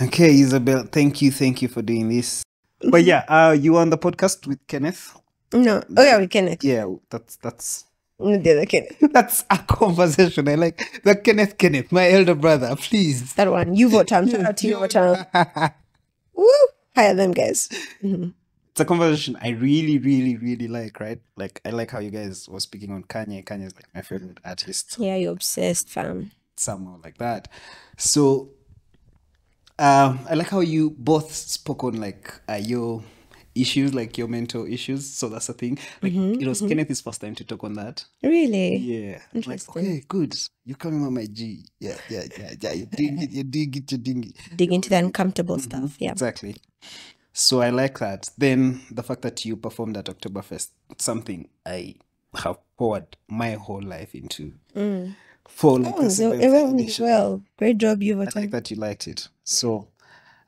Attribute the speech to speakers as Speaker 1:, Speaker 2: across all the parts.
Speaker 1: Okay, Isabel, thank you, thank you for doing this. But yeah, uh, you were on the podcast with Kenneth.
Speaker 2: No. Oh yeah, with Kenneth.
Speaker 1: Yeah, that's that's
Speaker 2: No, the other Kenneth.
Speaker 1: that's a conversation. I like the Kenneth Kenneth, my elder brother. Please.
Speaker 2: That one. You vote time. Shout out to you vote time. Woo! Hire them guys. Mhm.
Speaker 1: it's a conversation I really, really, really like, right? Like I like how you guys were speaking on Kanye. Kanye is like my favorite artist,
Speaker 2: Yeah, you're obsessed, fam.
Speaker 1: somehow like that. So um I like how you both spoke on like uh, your issues, like your mental issues. So that's the thing. Like it was Kenneth's first time to talk on that.
Speaker 2: Really?
Speaker 1: Yeah. Like,
Speaker 2: Interesting.
Speaker 1: okay, good. You're coming on my G. Yeah, yeah, yeah, yeah. You're doing it, you're doing it, you're doing it.
Speaker 2: Dig into the uncomfortable stuff. Yeah.
Speaker 1: Exactly. So I like that. Then the fact that you performed at Oktoberfest, something I have poured my whole life into. For like
Speaker 2: Oh, so it went well. Great job, you
Speaker 1: I like that you liked it. So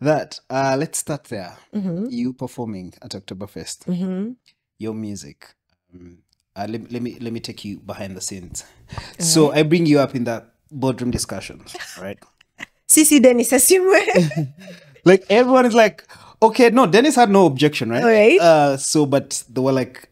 Speaker 1: that uh let's start there. You performing at Oktoberfest.
Speaker 2: Mm-hmm.
Speaker 1: Your music. Um, uh, let, let me let me take you behind the scenes. So I bring you up in that boardroom discussion, right?
Speaker 2: Sisi Dennis
Speaker 1: like everyone is like, okay, no, Dennis had no objection, right?
Speaker 2: Alright.
Speaker 1: Uh, so, but there were like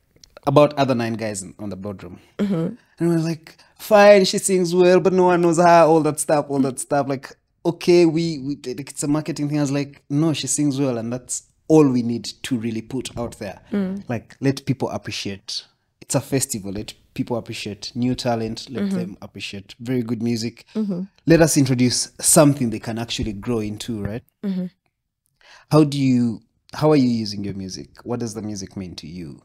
Speaker 1: about other nine guys in, on the boardroom,
Speaker 2: Mm-hmm.
Speaker 1: and we're like, fine, she sings well, but no one knows her, all that stuff, all that stuff. Like, okay, we, we it's a marketing thing. I was like, no, she sings well, and that's all we need to really put out there.
Speaker 2: Mm.
Speaker 1: Like, let people appreciate. It's a festival. Let people appreciate new talent. Let
Speaker 2: Mm-hmm.
Speaker 1: them appreciate very good music. Let us introduce something they can actually grow into, right?
Speaker 2: Mm-hmm.
Speaker 1: How do you? How are you using your music? What does the music mean to you?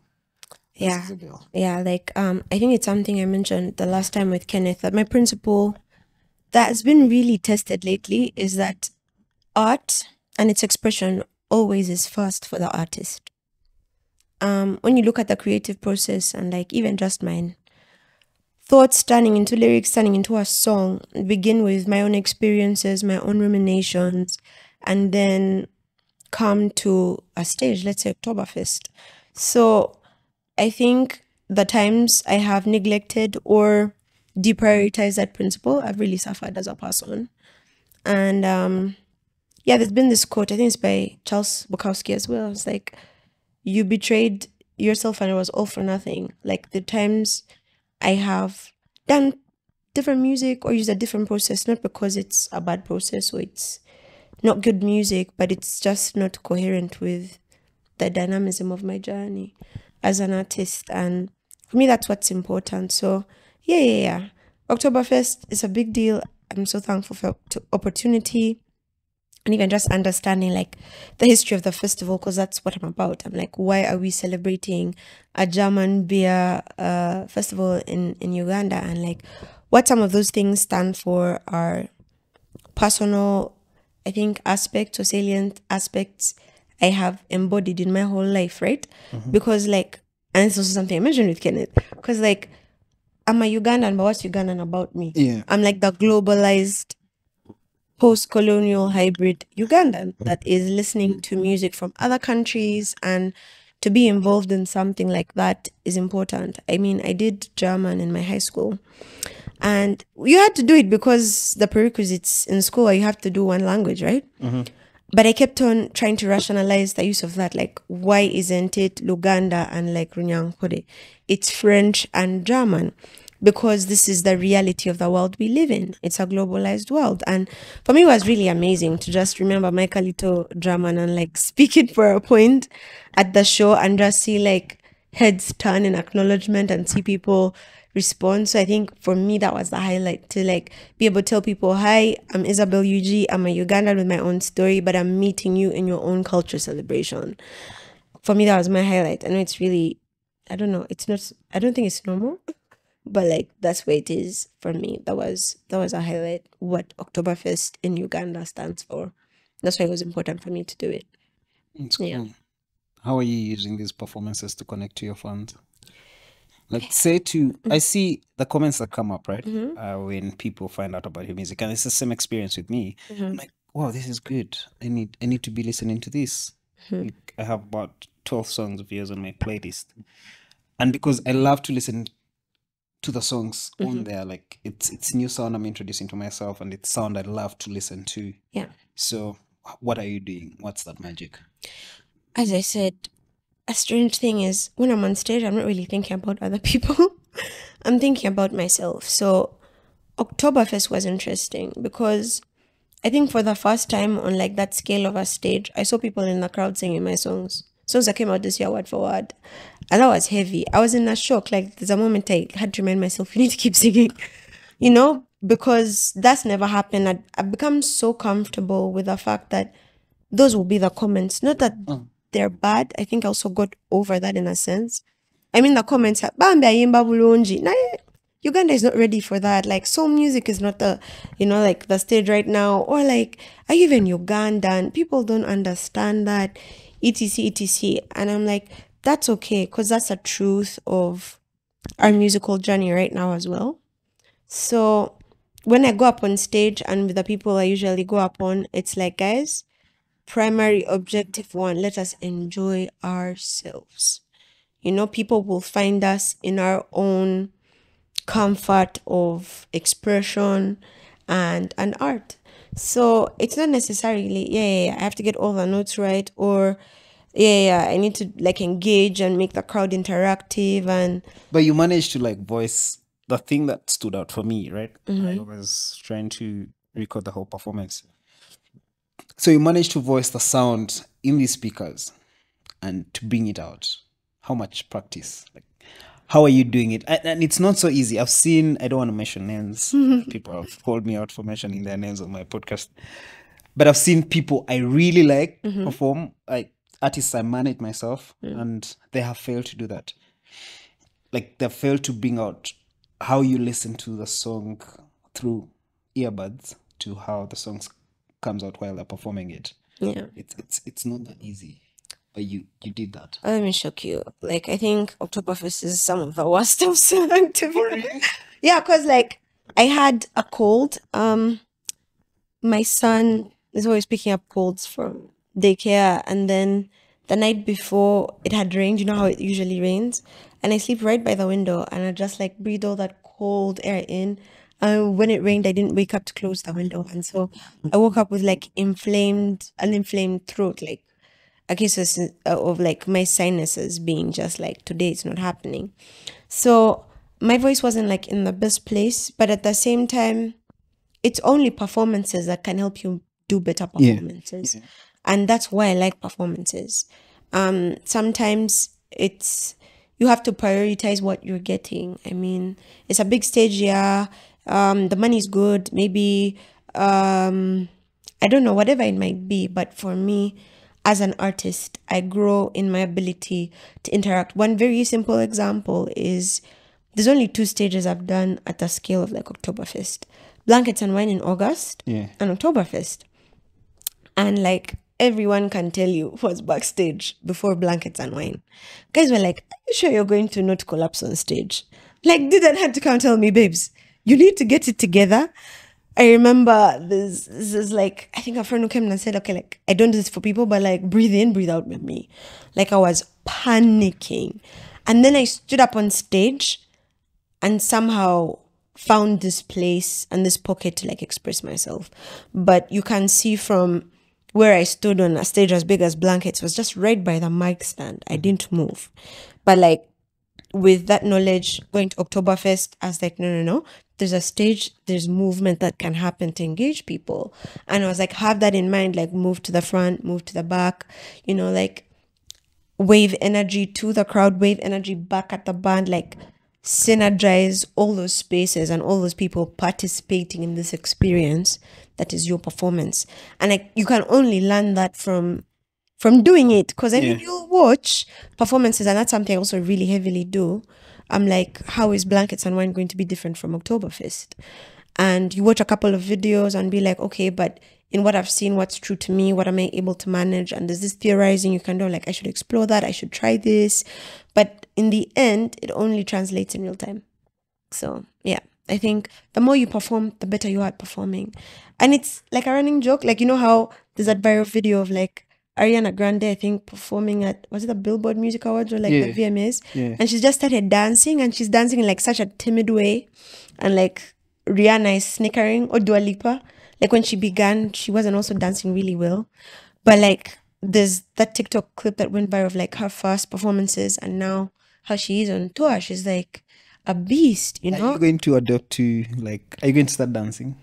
Speaker 2: Yeah. Yeah, like um I think it's something I mentioned the last time with Kenneth that my principle that has been really tested lately is that art and its expression always is first for the artist. Um when you look at the creative process and like even just mine thoughts turning into lyrics turning into a song begin with my own experiences, my own ruminations and then come to a stage, let's say Oktoberfest. So I think the times I have neglected or deprioritized that principle, I've really suffered as a person. And um, yeah, there's been this quote, I think it's by Charles Bukowski as well. It's like, you betrayed yourself and it was all for nothing. Like the times I have done different music or used a different process, not because it's a bad process or it's not good music, but it's just not coherent with the dynamism of my journey as an artist. And for me, that's what's important. So, yeah, yeah, yeah. Oktoberfest is a big deal. I'm so thankful for opportunity and even just understanding like the history of the festival because that's what I'm about. I'm like, why are we celebrating a German beer uh, festival in, in Uganda? And like, what some of those things stand for are personal, I think, aspects or salient aspects I have embodied in my whole life, right? Mm-hmm. Because, like, and it's also something I mentioned with Kenneth, because, like, I'm a Ugandan, but what's Ugandan about me?
Speaker 1: Yeah.
Speaker 2: I'm like the globalized post colonial hybrid Ugandan mm-hmm. that is listening to music from other countries and to be involved in something like that is important. I mean, I did German in my high school and you had to do it because the prerequisites in school are you have to do one language, right? Mm-hmm. But I kept on trying to rationalize the use of that. Like, why isn't it Luganda and like Runyankore? It's French and German because this is the reality of the world we live in. It's a globalized world. And for me, it was really amazing to just remember my Kalito German and like speak it for a point at the show and just see like heads turn in acknowledgement and see people respond. So I think for me that was the highlight to like be able to tell people, Hi, I'm Isabel UG, I'm a Ugandan with my own story, but I'm meeting you in your own culture celebration. For me that was my highlight. I know it's really I don't know, it's not I don't think it's normal. But like that's where it is for me. That was that was a highlight what Oktoberfest in Uganda stands for. That's why it was important for me to do it.
Speaker 1: It's
Speaker 2: Yeah.
Speaker 1: How are you using these performances to connect to your fans? Let's say to I mm-hmm. see the comments that come up right mm-hmm. uh, when people find out about your music, and it's the same experience with me. Mm-hmm. I'm like, wow, this is good. I need I need to be listening to this. Like, I have about twelve songs of yours on my playlist, and because I love to listen to the songs on there, like it's it's new sound I'm introducing to myself, and it's sound I love to listen to.
Speaker 2: Yeah.
Speaker 1: So what are you doing? What's that magic?
Speaker 2: As I said, a strange thing is when I'm on stage, I'm not really thinking about other people. I'm thinking about myself. So Oktoberfest was interesting because I think for the first time on like that scale of a stage, I saw people in the crowd singing my songs. Songs that came out this year word for word. And that was heavy. I was in a shock. Like there's a moment I had to remind myself, you need to keep singing. You know, because that's never happened. I've become so comfortable with the fact that those will be the comments. Not that mm. They're bad. I think I also got over that in a sense. I mean, the comments, "Bambi ayimba bulungi." Nah, Uganda is not ready for that. Like, soul music is not the, you know, like the stage right now. Or like, are you even Ugandan? People don't understand that, etc, etc. And I'm like, that's okay, because that's the truth of our musical journey right now as well. So when I go up on stage and with the people I usually go up on, it's like, guys, primary objective one, let us enjoy ourselves. You know, people will find us in our own comfort of expression and and art. So it's not necessarily, yeah, yeah, yeah, I have to get all the notes right, or yeah, yeah, I need to like engage and make the crowd interactive and
Speaker 1: But you managed to like voice the thing that stood out for me, right? Mm-hmm. I was trying to record the whole performance. So you managed to voice the sound in the speakers and to bring it out. How much practice? Like how are you doing it? And, it's not so easy. I've seen I don't want to mention names. people have called me out for mentioning their names on my podcast. But I've seen people I really like mm-hmm. perform, like artists I manage myself, and they have failed to do that like they've failed to bring out how you listen to the song through earbuds to how the song comes out while they're performing it.
Speaker 2: yeah.
Speaker 1: It's it's it's not that easy, but you you did that.
Speaker 2: Let me shock you. Like I think Oktoberfest is some of the worst I've sung to be Yeah, because like I had a cold. Um my son is always picking up colds from daycare and then the night before it had rained, you know how it usually rains? And I sleep right by the window and I just like breathe all that cold air in. And when it rained, I didn't wake up to close the window. And so I woke up with like inflamed, an inflamed throat, like a case of, uh, of like my sinuses being just like today it's not happening. So my voice wasn't like in the best place but at the same time it's only performances that can help you do better
Speaker 1: Yeah.
Speaker 2: performances. And that's why i like performances. Um sometimes it's you have to prioritize what you're getting. I mean it's a big stage yeah um the money's good maybe um I don't know, whatever it might be, but for me, as an artist, I grow in my ability to interact. One very simple example is there's only two stages I've done at the scale of like Oktoberfest Blankets and Wine in August
Speaker 1: Yeah.
Speaker 2: and Oktoberfest. And like everyone can tell you what's backstage before Blankets and Wine. Guys were like, Are you sure you're going to not collapse on stage? Like, did that have to come tell me, babes, you need to get it together. I remember this, this is like, I think a friend who came and said, okay, like, I don't do this for people, but like, breathe in, breathe out with me. Like, I was panicking. And then I stood up on stage and somehow found this place and this pocket to like express myself. But you can see from where I stood on a stage as big as blankets was just right by the mic stand. I mm-hmm. didn't move. But like with that knowledge going to Oktoberfest, I was like, no, no, no. There's a stage, there's movement that can happen to engage people. And I was like, have that in mind, like move to the front, move to the back, you know, like wave energy to the crowd, wave energy back at the band, like synergize all those spaces and all those people participating in this experience that is your performance. And like you can only learn that from from doing it because I mean
Speaker 1: Yeah.
Speaker 2: you'll watch performances and that's something I also really heavily do. I'm like, how is blankets and wine going to be different from Oktoberfest? And you watch a couple of videos and be like, okay, but in what I've seen, what's true to me, what am I able to manage? And there's this theorizing you can do, like, I should explore that, I should try this. But in the end, it only translates in real time. So, yeah, I think the more you perform, the better you are at performing. And it's like a running joke. Like, you know how there's that viral video of like Ariana Grande, I think, performing at, was it the Billboard Music Awards or like the VMAs?
Speaker 1: Yeah.
Speaker 2: And she just started dancing and she's dancing in like such a timid way. And like Rihanna is snickering or Dua Lipa. Like when she began, she wasn't also dancing really well. But like there's that TikTok clip that went viral of like her first performances and now how she is on tour. She's like a beast, you know.
Speaker 1: Are you going to adopt to like? Are you going to start dancing?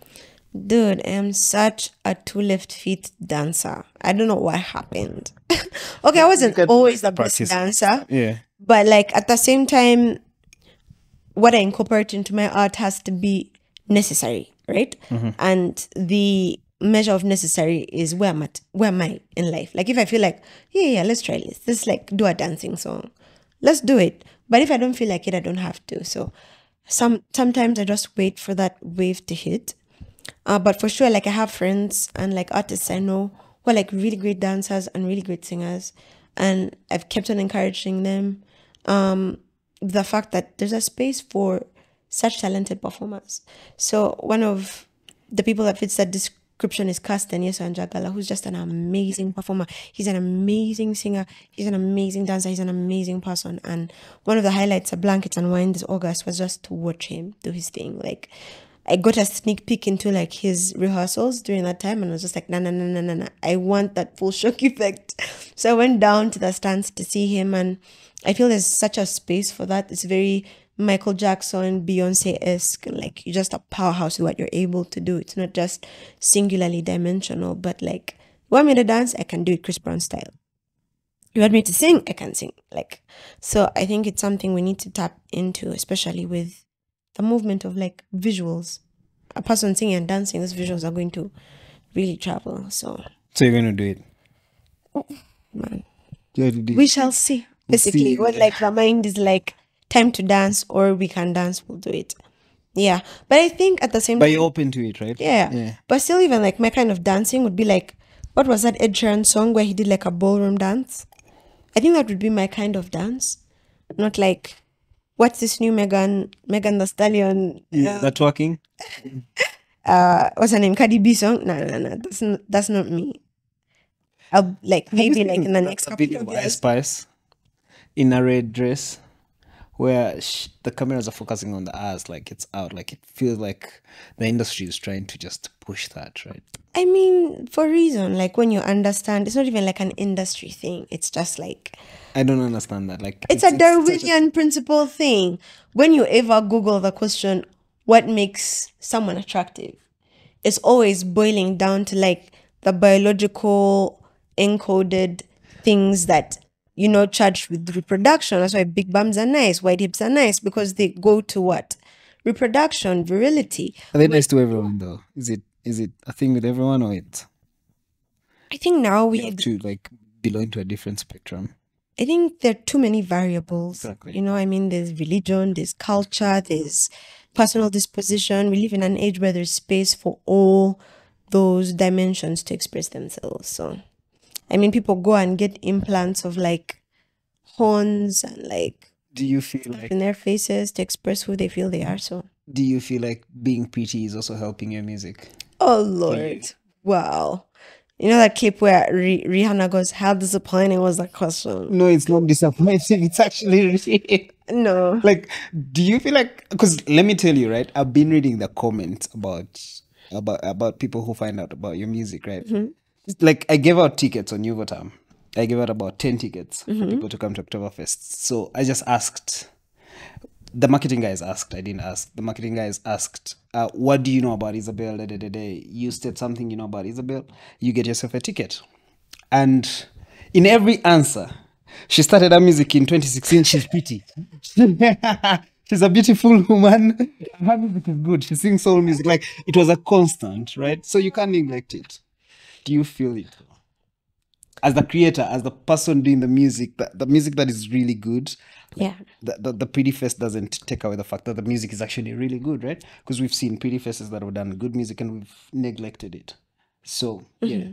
Speaker 2: Dude, I am such a two left feet dancer. I don't know what happened. okay, I wasn't always the best dancer,
Speaker 1: Yeah.
Speaker 2: but like at the same time, what I incorporate into my art has to be necessary, right? And the measure of necessary is where I'm I, where am I in life? Like if I feel like, yeah, yeah, let's try this. Let's like do a dancing song. Let's do it. But if I don't feel like it, I don't have to. So some sometimes I just wait for that wave to hit. Uh, but for sure, like I have friends and like artists I know who are like really great dancers and really great singers, and I've kept on encouraging them. Um, the fact that there's a space for such talented performers. So one of the people that fits that description is Kasten Yeso Anjagala, who's just an amazing performer. He's an amazing singer. He's an amazing dancer. He's an amazing person. And one of the highlights of Blankets and Wine this August was just to watch him do his thing. Like I got a sneak peek into like his rehearsals during that time and I was just like, no, no, no, no, no, no. I want that full shock effect. So I went down to the stands to see him and I feel there's such a space for that. It's very Michael Jackson, Beyonce esque, like you're just a powerhouse with what you're able to do. It's not just singularly dimensional, but like you want me to dance, I can do it Chris Brown style. You want me to sing, I can sing. Like so I think it's something we need to tap into, especially with the movement of like visuals. A person singing and dancing, those visuals are going to really travel. So
Speaker 1: So you're going to do it.
Speaker 2: Oh, man.
Speaker 1: Yeah,
Speaker 2: we shall see. Basically,
Speaker 1: see.
Speaker 2: when like the mind is like time to dance or we can dance, we'll do it. Yeah, but I think at the same
Speaker 1: But
Speaker 2: time,
Speaker 1: you're open to it, right?
Speaker 2: yeah.
Speaker 1: Yeah.
Speaker 2: But still, even like my kind of dancing would be like, what was that Ed Sheeran song where he did like a ballroom dance? I think that would be my kind of dance, not like what's this new Megan Megan Thee Stallion?
Speaker 1: Yeah. That working?
Speaker 2: Uh, what's her name? Cardi B song? No, no, no. That's not, that's not me. I'll like maybe like in the next couple
Speaker 1: video
Speaker 2: of years.
Speaker 1: Spice in a red dress where sh- the cameras are focusing on the ass, like it's out. Like it feels like the industry is trying to just push that, right?
Speaker 2: I mean, for reason, like when you understand, it's not even like an industry thing. It's just like
Speaker 1: I don't understand that. Like
Speaker 2: it's a
Speaker 1: such
Speaker 2: Darwinian principle thing. When you ever Google the question, what makes someone attractive? It's always boiling down to like the biological encoded things that you know charged with reproduction. That's why big bums are nice, white hips are nice because they go to what reproduction, virility.
Speaker 1: Are they nice to everyone though? Is it is it a thing with everyone or it
Speaker 2: I think now we
Speaker 1: have to like belong to a different spectrum?
Speaker 2: I think there are too many variables.
Speaker 1: Exactly.
Speaker 2: You know, I mean, there's religion, there's culture, there's personal disposition. We live in an age where there's space for all those dimensions to express themselves. So, I mean, people go and get implants of like horns and like
Speaker 1: Do you feel like
Speaker 2: in their faces to express who they feel they are. So,
Speaker 1: do you feel like being pretty is also helping your music?
Speaker 2: oh Lord, wow. You know that clip where Rih- Rihanna goes, "How disappointing was that question?"
Speaker 1: No, it's not disappointing. It's actually really
Speaker 2: No,
Speaker 1: like do you feel like because let me tell you right? I've been reading the comments about about about people who find out about your music right? Mm-hmm. It's like i gave out tickets on Yuvotam. i gave out about 10 tickets for mm-hmm. people to come to oktoberfest. So i just asked the marketing guys asked i didn't ask the marketing guys asked uh, what do you know about isabel da, da, da, da. you said something you know about isabel you get yourself a ticket and in every answer, she started her music in 2016. She's pretty. She's a beautiful woman. Her music is good. She sings soul music. Like it was a constant, right? So you can't neglect it. Do you feel it? As the creator, as the person doing the music, the, the music that is really good,
Speaker 2: yeah.
Speaker 1: the, the, the pretty face doesn't take away the fact that the music is actually really good, right? Because we've seen pretty faces that have done good music and we've neglected it. So, yeah.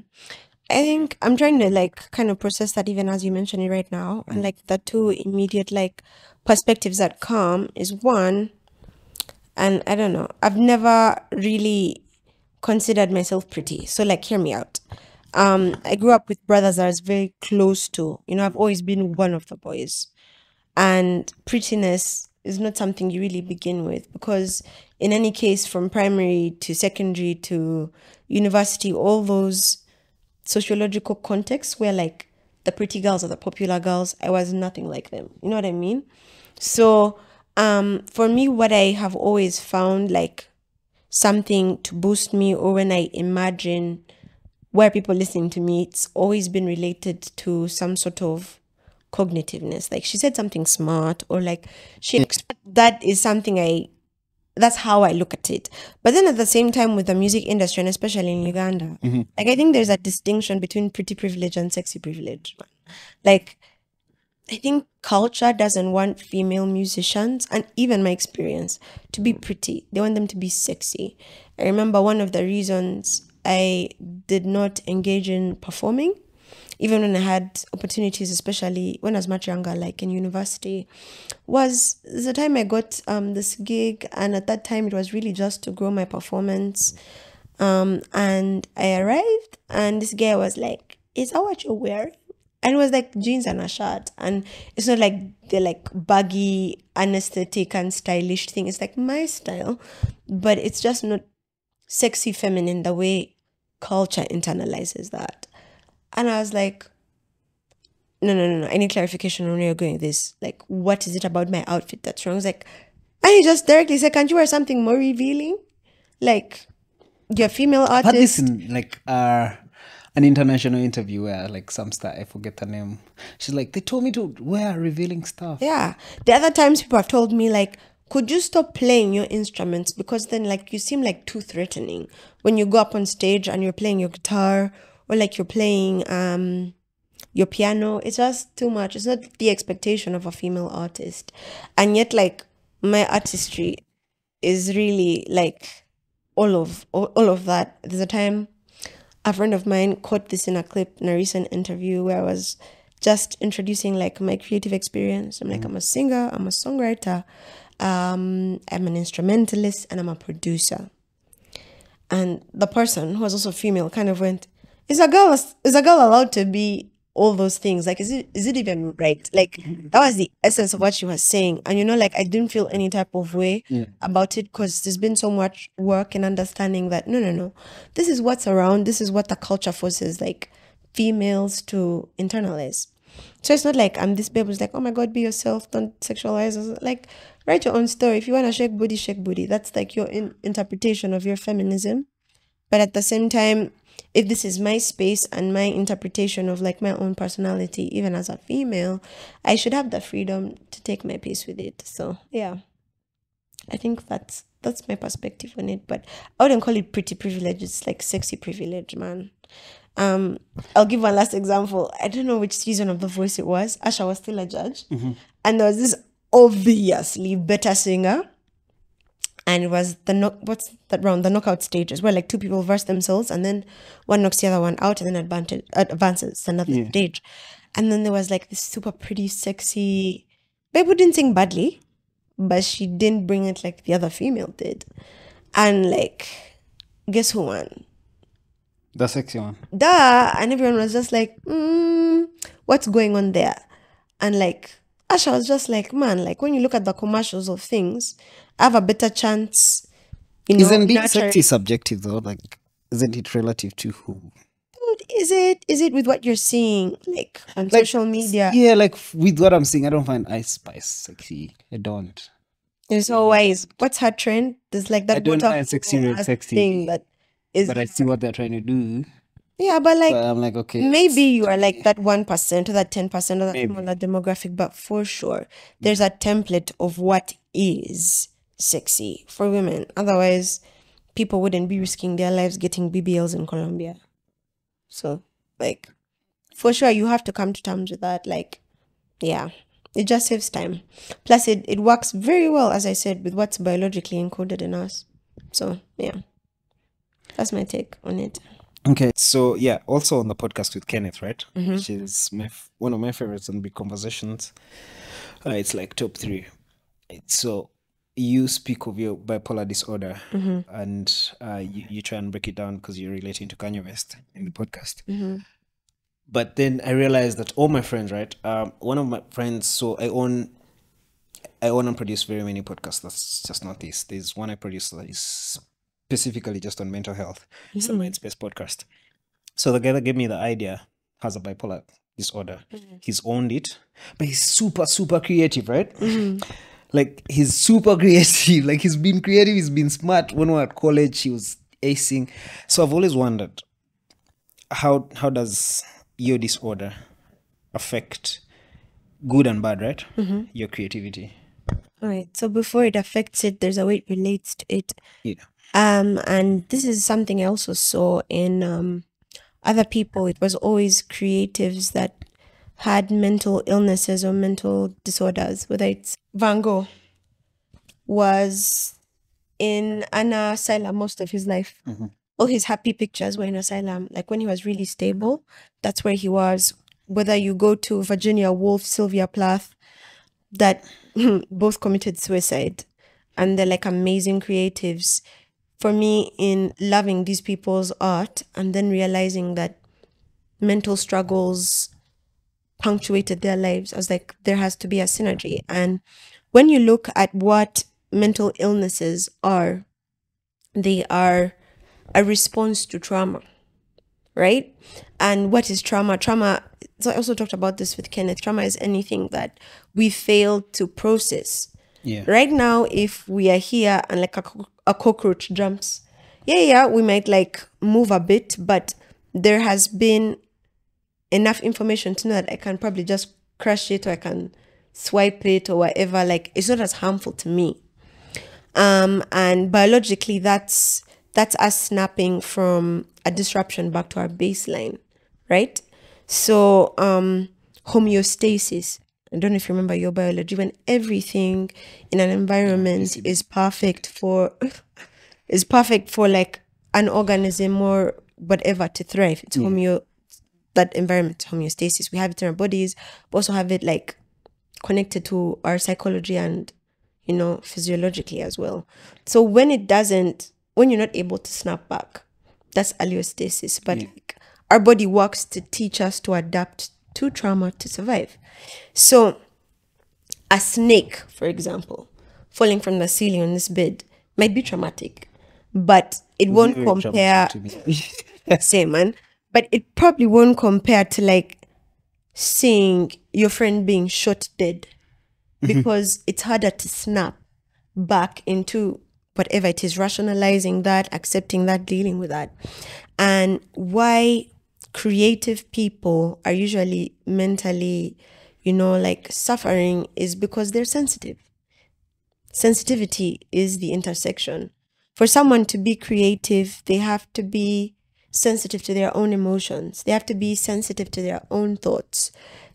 Speaker 2: I think I'm trying to like kind of process that even as you mentioned it right now. And like the two immediate like perspectives that come is one, and I don't know, I've never really considered myself pretty. So like hear me out. Um, I grew up with brothers I was very close to. You know, I've always been one of the boys. And prettiness is not something you really begin with because in any case from primary to secondary to university, all those sociological contexts where like the pretty girls or the popular girls, I was nothing like them. You know what I mean? So um for me what I have always found like something to boost me or when I imagine where people listening to me, it's always been related to some sort of cognitiveness. Like she said something smart or like she that is something I that's how I look at it. But then at the same time, with the music industry, and especially in Uganda, mm-hmm. like I think there's a distinction between pretty privilege and sexy privilege. Like, I think culture doesn't want female musicians, and even my experience, to be pretty. They want them to be sexy. I remember one of the reasons I did not engage in performing even when I had opportunities, especially when I was much younger, like in university, was the time I got um, this gig. And at that time, it was really just to grow my performance. Um, and I arrived, and this guy was like, Is that what you're wearing? And it was like jeans and a shirt. And it's not like they're like baggy, anesthetic, and stylish thing. It's like my style, but it's just not sexy feminine the way culture internalizes that. And I was like, no, no, no, no. I need clarification on where you're going with this. Like, what is it about my outfit that's wrong? I was like, and he just directly said, can't you wear something more revealing? Like, you're a female
Speaker 1: I've had this
Speaker 2: artist.
Speaker 1: in like uh an international interview where like some star I forget her name. She's like, they told me to wear revealing stuff.
Speaker 2: Yeah. The other times people have told me, like, could you stop playing your instruments? Because then, like, you seem like too threatening when you go up on stage and you're playing your guitar or like you're playing um your piano. It's just too much. It's not the expectation of a female artist. And yet, like, my artistry is really like all of all, all of that. There's a time a friend of mine caught this in a clip in a recent interview where I was just introducing like my creative experience. I'm like, I'm a singer, I'm a songwriter, um, I'm an instrumentalist, and I'm a producer. And the person who was also female kind of went, Is a girl is a girl allowed to be all those things? Like is it is it even right? Like mm-hmm. that was the essence of what she was saying. And you know, like I didn't feel any type of way about it because there's been so much work and understanding that no no no. This is what's around, this is what the culture forces like females to internalize. So it's not like I'm this babe who's like, oh my god, be yourself, don't sexualize. us." Like, write your own story. If you want to shake booty, shake booty. That's like your in- interpretation of your feminism. But at the same time, if this is my space and my interpretation of like my own personality, even as a female, I should have the freedom to take my piece with it. So yeah, I think that's that's my perspective on it. But I wouldn't call it pretty privilege. It's like sexy privilege, man. Um, I'll give one last example. I don't know which season of The Voice it was. Usher was still a judge, and there was this obviously better singer, and it was the knock. What's that round? The knockout stages where like two people verse themselves, and then one knocks the other one out, and then advantage, advances to another
Speaker 1: Yeah.
Speaker 2: stage. And then there was like this super pretty, sexy babe who didn't sing badly, but she didn't bring it like the other female did, and like, guess who won?
Speaker 1: The sexy one.
Speaker 2: duh and everyone was just like mm, what's going on there and like usher was just like man like when you look at the commercials of things have a better chance you know
Speaker 1: Isn't being
Speaker 2: nurturing-
Speaker 1: sexy subjective though? Like isn't it relative to who?
Speaker 2: Dude, is it is it with what you're seeing like on
Speaker 1: Like,
Speaker 2: social media
Speaker 1: Yeah, like with what I'm seeing, I don't find Ice Spice sexy. I don't.
Speaker 2: it's always what's her trend there's like that
Speaker 1: I don't find sexy
Speaker 2: ass
Speaker 1: sexy,
Speaker 2: thing that is
Speaker 1: But I see what they're trying to do.
Speaker 2: yeah but like
Speaker 1: But I'm like, okay.
Speaker 2: maybe you are like that 1% or that 10% of that
Speaker 1: Maybe.
Speaker 2: smaller demographic but for sure there's a template of what is sexy for women. Otherwise people wouldn't be risking their lives getting bbls in colombia. So like for sure you have to come to terms with that like yeah. It just saves time. Plus it, it works very well as i said with what's biologically encoded in us. So yeah. That's my take on it.
Speaker 1: Okay, so yeah, also on the podcast with Kenneth, right? Which is my f- one of my favorites on Big Conversations. Uh, it's like top three. It's so you speak of your bipolar disorder and uh, you, you try and break it down because you're relating to Kanye West in the podcast. But then I realized that all my friends, right? Um, one of my friends, so I own I own and produce very many podcasts. That's just not this. There's one I produce that is specifically just on mental health. It's the Mindspace podcast. So the guy that gave me the idea has a bipolar disorder. He's owned it, but he's super, super creative, right? Like he's super creative. Like he's been creative, he's been smart. When we were at college, he was acing. So I've always wondered how how does your disorder affect good and bad, right? Your creativity.
Speaker 2: All right. So before it affects it, there's a way it relates to it.
Speaker 1: Yeah.
Speaker 2: Um, and this is something I also saw in um, other people. It was always creatives that had mental illnesses or mental disorders, whether it's Van Gogh was in an asylum most of his life. Mm-hmm. All his happy pictures were in asylum. Like when he was really stable, that's where he was. Whether you go to Virginia Woolf, Sylvia Plath, that both committed suicide and they're like amazing creatives for me in loving these people's art and then realizing that mental struggles punctuated their lives i was like there has to be a synergy and when you look at what mental illnesses are they are a response to trauma right? And what is trauma? Trauma, so I also talked about this with Kenneth. Trauma is anything that we fail to process.
Speaker 1: Yeah.
Speaker 2: Right now, if we are here and like a, a cockroach jumps, yeah, yeah, we might like move a bit, but there has been enough information to know that I can probably just crush it or I can swipe it or whatever. Like it's not as harmful to me. Um, and biologically, that's that's us snapping from a disruption back to our baseline, right? So um, homeostasis. I don't know if you remember your biology when everything in an environment is perfect for is perfect for like an organism or whatever to thrive. It's homeo that environment homeostasis. We have it in our bodies, but also have it like connected to our psychology and you know physiologically as well. So when it doesn't, when you're not able to snap back, that's allostasis. But like, our body works to teach us to adapt to trauma to survive. So a snake, for example, falling from the ceiling on this bed might be traumatic, but it won't compare. Same man, but it probably won't compare to like seeing your friend being shot dead mm-hmm. because it's harder to snap back into whatever it is, rationalizing that, accepting that, dealing with that. And why creative people are usually mentally, you know, like suffering is because they're sensitive. Sensitivity is the intersection. For someone to be creative, they have to be sensitive to their own emotions. They have to be sensitive to their own thoughts.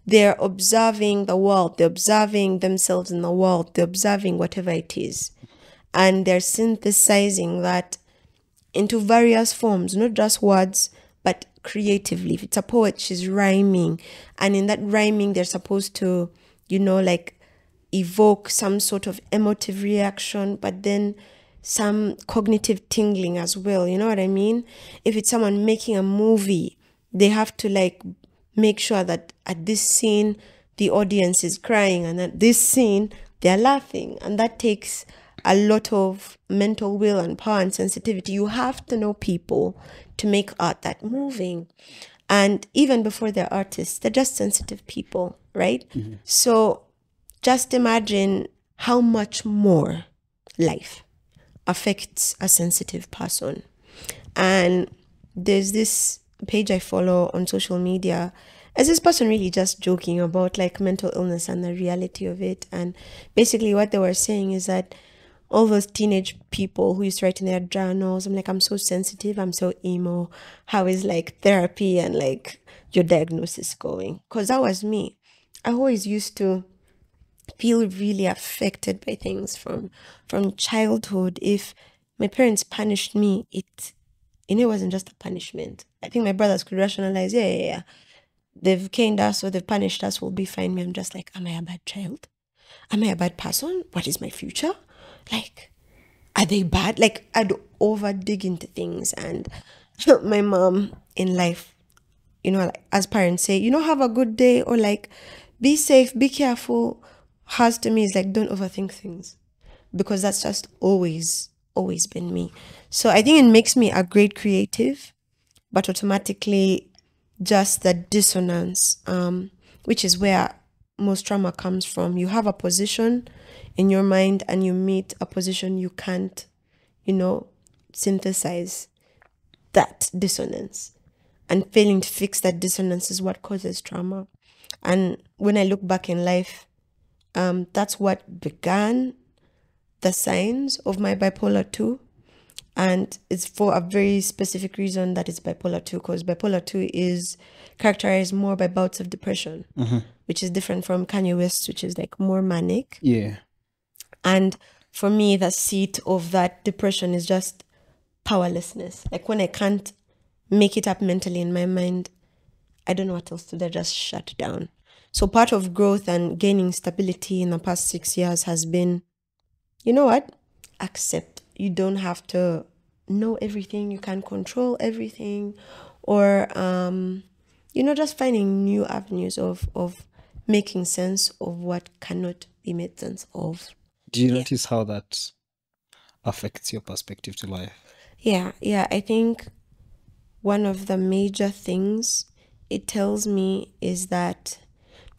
Speaker 2: They're observing the world, they're observing themselves in the world, they're observing whatever it is. And they're synthesizing that into various forms, not just words, but creatively. If it's a poet, she's rhyming. And in that rhyming, they're supposed to, you know, like evoke some sort of emotive reaction, but then some cognitive tingling as well. You know what I mean? If it's someone making a movie, they have to like make sure that at this scene, the audience is crying, and at this scene, they're laughing. And that takes a lot of mental will and power and sensitivity. You have to know people to make art that moving. And even before they're artists, they're just sensitive people, right? Mm-hmm. So just imagine how much more life affects a sensitive person. And there's this page I follow on social media. As this person really just joking about like mental illness and the reality of it. And basically, what they were saying is that all those teenage people who used to write in their journals, I'm like, I'm so sensitive, I'm so emo. How is like therapy and like your diagnosis going? Because that was me. I always used to feel really affected by things from from childhood. If my parents punished me it know it wasn't just a punishment. I think my brothers could rationalize yeah yeah yeah. They've caned us or they've punished us we'll be fine. I'm just like am i a bad child? Am i a bad person? What is my future? Like are they bad? Like i'd over dig into things. And my mom in life you know, like, as parents say, you know, have a good day or like be safe, be careful. Hers to me is like, don't overthink things because that's just always, always been me. So I think it makes me a great creative, but automatically just the dissonance, um, which is where most trauma comes from. You have a position in your mind and you meet a position you can't, you know, synthesize that dissonance. And failing to fix that dissonance is what causes trauma. And when I look back in life, um, that's what began the signs of my bipolar 2 and it's for a very specific reason that it's bipolar 2 because bipolar 2 is characterized more by bouts of depression which is different from kanye west which is like more manic.
Speaker 1: Yeah.
Speaker 2: and for me the seat of that depression is just powerlessness. Like when i can't make it up mentally in my mind i don't know what else to do. I just shut down so part of growth and gaining stability in the past six years has been you know what? Accept. You don't have to know everything. You can control everything. Or um you know just finding new avenues of of making sense of what cannot be made sense of.
Speaker 1: Do you notice how that affects your perspective to life?
Speaker 2: Yeah, yeah. I think one of the major things it tells me is that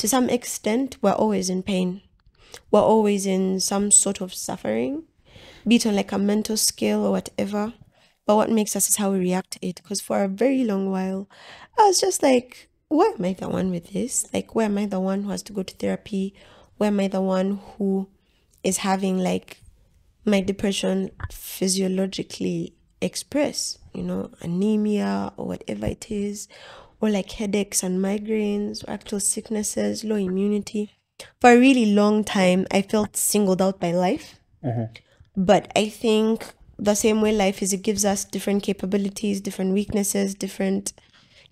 Speaker 2: to some extent we're always in pain. We're always in some sort of suffering, be it on like a mental scale or whatever. But what makes us is how we react to it. Because for a very long while, I was just like, why am I the one with this? Like, why am I the one who has to go to therapy? Why am I the one who is having like my depression physiologically express, you know, anemia or whatever it is, or like headaches and migraines, or actual sicknesses, low immunity. For a really long time, I felt singled out by life. Mm-hmm. But I think the same way life is, it gives us different capabilities, different weaknesses, different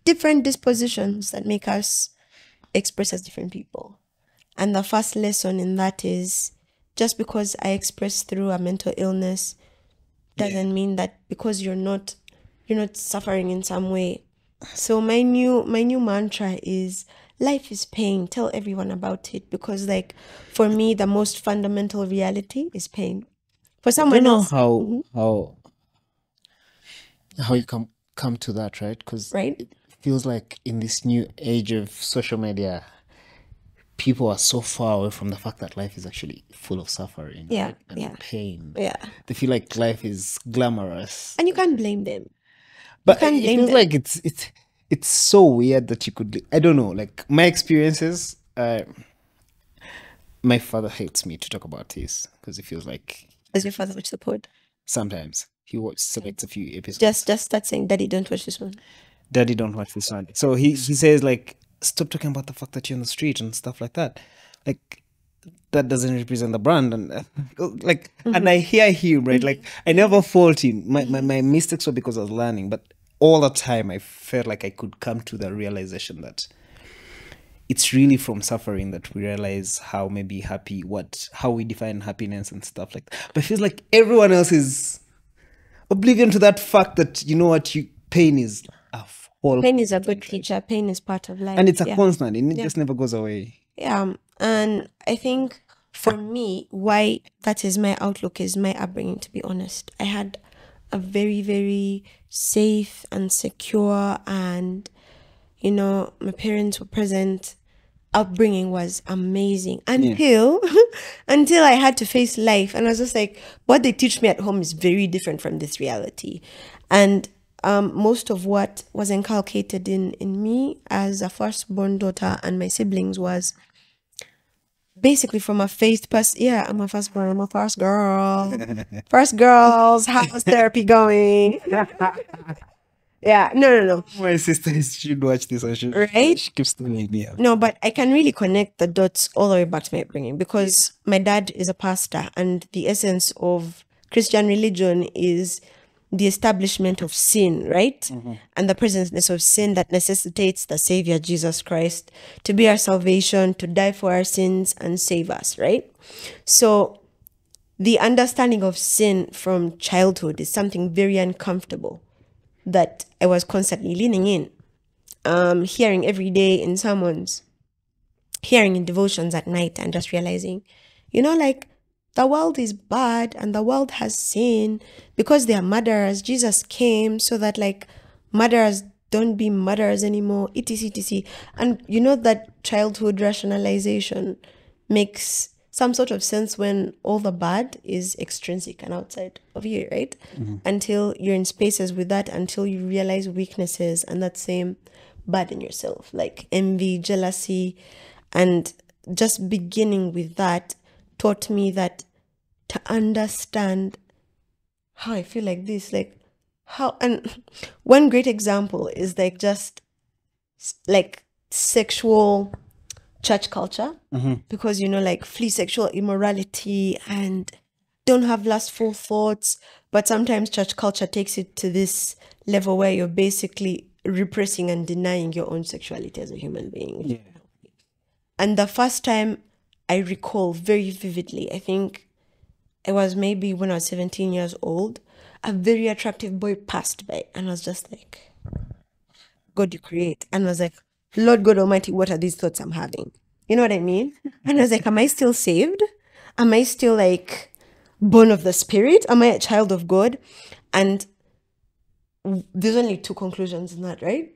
Speaker 2: different dispositions that make us express as different people. And the first lesson in that is just because I express through a mental illness doesn't mean that because you're not you're not suffering in some way. So my new my new mantra is life is pain. Tell everyone about it because like for me the most fundamental reality is pain. For
Speaker 1: I
Speaker 2: someone
Speaker 1: don't know
Speaker 2: else,
Speaker 1: how mm-hmm. how how you come come to that, right? Because
Speaker 2: right?
Speaker 1: it feels like in this new age of social media, people are so far away from the fact that life is actually full of suffering
Speaker 2: Yeah,
Speaker 1: right? and
Speaker 2: yeah.
Speaker 1: pain.
Speaker 2: Yeah.
Speaker 1: They feel like life is glamorous,
Speaker 2: And you can't blame them.
Speaker 1: But it feels like it's it's it's so weird that you could. I don't know. Like my experiences. Uh, my father hates me to talk about this because he feels like
Speaker 2: As your father watch the pod.
Speaker 1: sometimes he watch selects a few episodes.
Speaker 2: Just just start saying, Daddy, don't watch this one.
Speaker 1: daddy don't watch this one so he he says like stop talking about the fact that you're on the street and stuff like that like that doesn't represent the brand and uh, like and i hear him right like i never fault him my, my my mistakes were because i was learning but all the time i felt like i could come to the realization that it's really from suffering that we realize how maybe happy what how we define happiness and stuff like that. but it feels like everyone else is oblivion to that fact that you know what you pain is a whole
Speaker 2: Pain is a good teacher. Pain is part of life.
Speaker 1: and it's a
Speaker 2: yeah.
Speaker 1: constant and it just never goes away
Speaker 2: Yeah, and I think for me, why that is my outlook is my upbringing. To be honest, I had a very, very safe and secure, and you know, my parents were present. Upbringing was amazing until until I had to face life, and I was just like, what they teach me at home is very different from this reality, and um, most of what was inculcated in in me as a firstborn daughter and my siblings was basically from a faith pers yeah i'm a firstborn i'm a first girl. First girls how's therapy going? Yeah no no no.
Speaker 1: My sister is, should watch this I should,
Speaker 2: Right?
Speaker 1: she keeps telling me
Speaker 2: no but i can really connect the dots all the way back to my upbringing because my dad is a pastor and the essence of christian religion is the establishment of sin right? And the presence of sin that necessitates the savior jesus christ to be our salvation to die for our sins and save us right? So the understanding of sin from childhood is something very uncomfortable that I was constantly leaning in, um, hearing every day in sermons, hearing in devotions at night, and just realizing, you know, like the world is bad and the world has sin because they are murderers. Jesus came so that like murderers don't be murderers anymore, etc. etc. And you know that childhood rationalization makes some sort of sense when all the bad is extrinsic and outside of you, right? Mm-hmm. Until you're in spaces with that, until you realize weaknesses and that same bad in yourself, like envy, jealousy, and just beginning with that taught me that to understand how I feel like this, like how, and one great example is like just like sexual church culture. Mm-hmm. Because you know like flee sexual immorality and don't have lustful thoughts. But sometimes church culture takes it to this level where you're basically repressing and denying your own sexuality as a human being.
Speaker 1: Yeah.
Speaker 2: and the first time I recall very vividly, I think it was maybe when I was 17 years old, a very attractive boy passed by and I was just like, God, you create. And I was like, Lord God Almighty, what are these thoughts I'm having? You know what I mean? And I was like, Am I still saved? Am I still like born of the Spirit? Am I a child of God? And there's only two conclusions in that, right?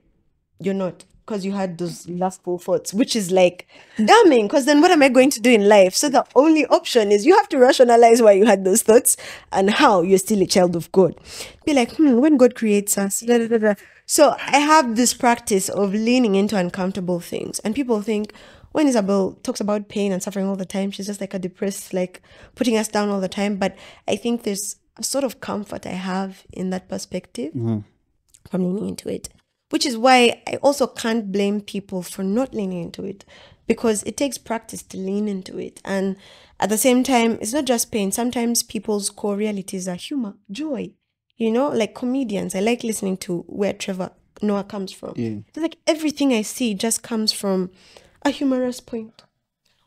Speaker 2: You're not because you had those lustful thoughts, which is like damning. Because then what am I going to do in life? So the only option is you have to rationalize why you had those thoughts and how you're still a child of God. Be like, hmm, when God creates us, da, da, da, da. So I have this practice of leaning into uncomfortable things, and people think when Isabel talks about pain and suffering all the time, she's just like a depressed, like putting us down all the time. But I think there's a sort of comfort I have in that perspective from leaning into it. Which is why I also can't blame people for not leaning into it because it takes practice to lean into it. And at the same time, it's not just pain. Sometimes people's core realities are humor, joy, you know, like comedians. I like listening to where Trevor Noah comes from.
Speaker 1: Yeah.
Speaker 2: It's like everything I see just comes from a humorous point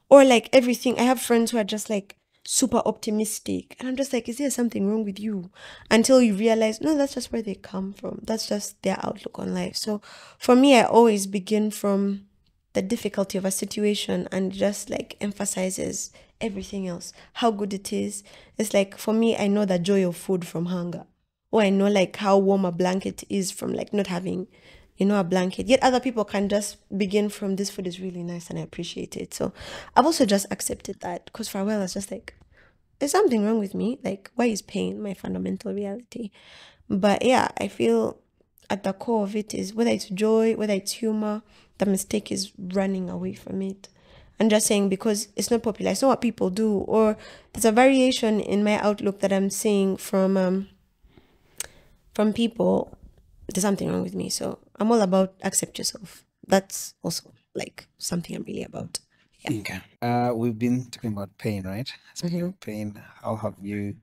Speaker 2: or like everything i have friends who are just like super optimistic. And i'm just like is there something wrong with you? Until you realize no that's just where they come from. That's just their outlook on life. So for me i always begin from the difficulty of a situation and just like emphasizes everything else how good it is. It's like for me i know the joy of food from hunger. Or i know like how warm a blanket is from like not having you know, a blanket. Yet other people can just begin from this food is really nice and I appreciate it. So I've also just accepted that because for a while I was just like, there's something wrong with me. Like, why is pain my fundamental reality? But yeah, I feel at the core of it is whether it's joy, whether it's humor, the mistake is running away from it. I'm just saying because it's not popular, it's not what people do, or there's a variation in my outlook that I'm seeing from um from people there's something wrong with me. So I'm all about accept yourself. That's also like something I'm really about. Yeah.
Speaker 1: Okay. Uh, we've been talking about pain, right? Speaking
Speaker 2: Mhm.
Speaker 1: of pain, how have you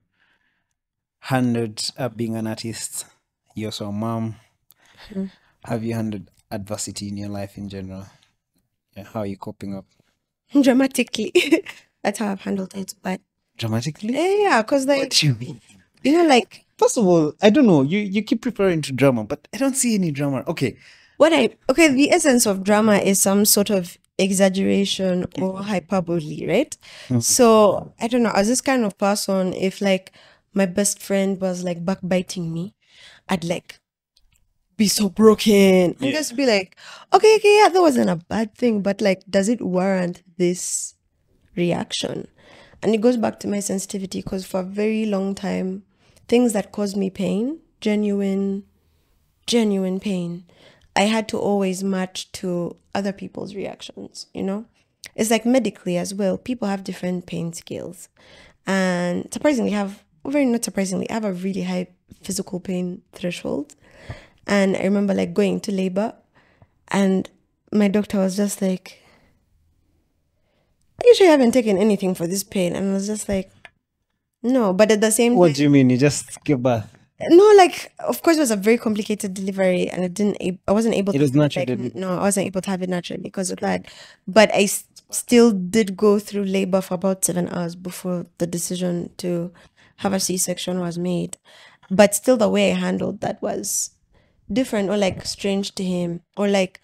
Speaker 1: handled uh, being an artist? You're a mom.
Speaker 2: Mhm.
Speaker 1: Have you handled adversity in your life in general? Yeah, how are you coping up?
Speaker 2: Dramatically. That's how I've handled it. But
Speaker 1: Dramatically?
Speaker 2: yeah, yeah, because like
Speaker 1: What do you mean?
Speaker 2: you know, like
Speaker 1: First of all, I don't know. You you keep referring to drama, but I don't see any drama. Okay.
Speaker 2: what I okay, the essence of drama is some sort of exaggeration or hyperbole, right? Mm-hmm. So I don't know. As this kind of person, if like my best friend was like backbiting me, I'd like be so broken and
Speaker 1: Yeah.
Speaker 2: just be like, okay, okay, yeah, that wasn't a bad thing, but like, does it warrant this reaction? And it goes back to my sensitivity because for a very long time, things that caused me pain, genuine, genuine pain, I had to always match to other people's reactions, you know? It's like medically as well. People have different pain scales. And surprisingly, have, very not surprisingly, I have a really high physical pain threshold. And I remember like going to labor and my doctor was just like, Are you sure you haven't taken anything for this pain? And I was just like, No, but at the same
Speaker 1: What do you mean? You just give birth?
Speaker 2: no, like of course it was a very complicated delivery, and I didn't, I wasn't able.
Speaker 1: It
Speaker 2: to
Speaker 1: was natural
Speaker 2: Like,
Speaker 1: delivery.
Speaker 2: no, I wasn't able to have it naturally because of that. But I s- still did go through labor for about seven hours before the decision to have a C-section was made. But still, the way I handled that was different or like strange to him, or like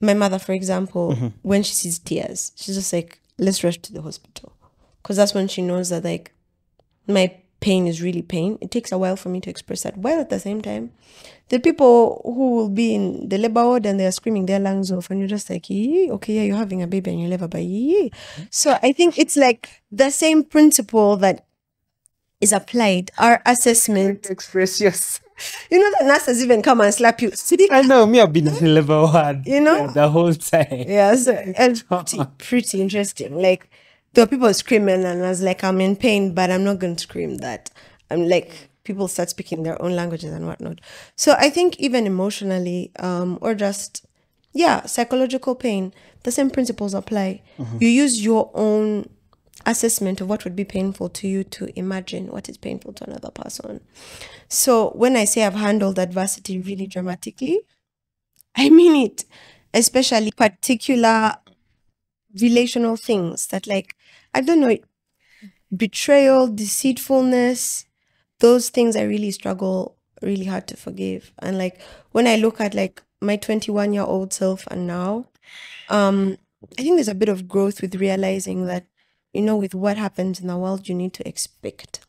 Speaker 2: my mother, for example, mm-hmm. when she sees tears, she's just like, "Let's rush to the hospital." because that's when she knows that like my pain is really pain. It takes a while for me to express that. While at the same time, the people who will be in the labor ward and they are screaming their lungs off, and you're just like, okay, yeah, you're having a baby and you live by yee. So I think it's like the same principle that is applied. Our assessment,
Speaker 1: Express yes.
Speaker 2: you know, the nurses even come and slap you.
Speaker 1: I know me. I've been in level one.
Speaker 2: You know?
Speaker 1: yeah, the whole time.
Speaker 2: Yeah, so it's pretty, pretty interesting. Like there were people screaming, and I was like, I'm in pain, but I'm not going to scream that. I'm like, people start speaking their own languages and whatnot. So I think even emotionally, um, or just yeah, psychological pain, the same principles apply. You use your own assessment of what would be painful to you to imagine what is painful to another person. So when I say I've handled adversity really dramatically, I mean it, especially particular relational things that, like, I don't know, betrayal, deceitfulness, those things I really struggle really hard to forgive. And like when I look at like my 21 year old self and now, um, I think there's a bit of growth with realizing that, you know, with what happens in the world, you need to expect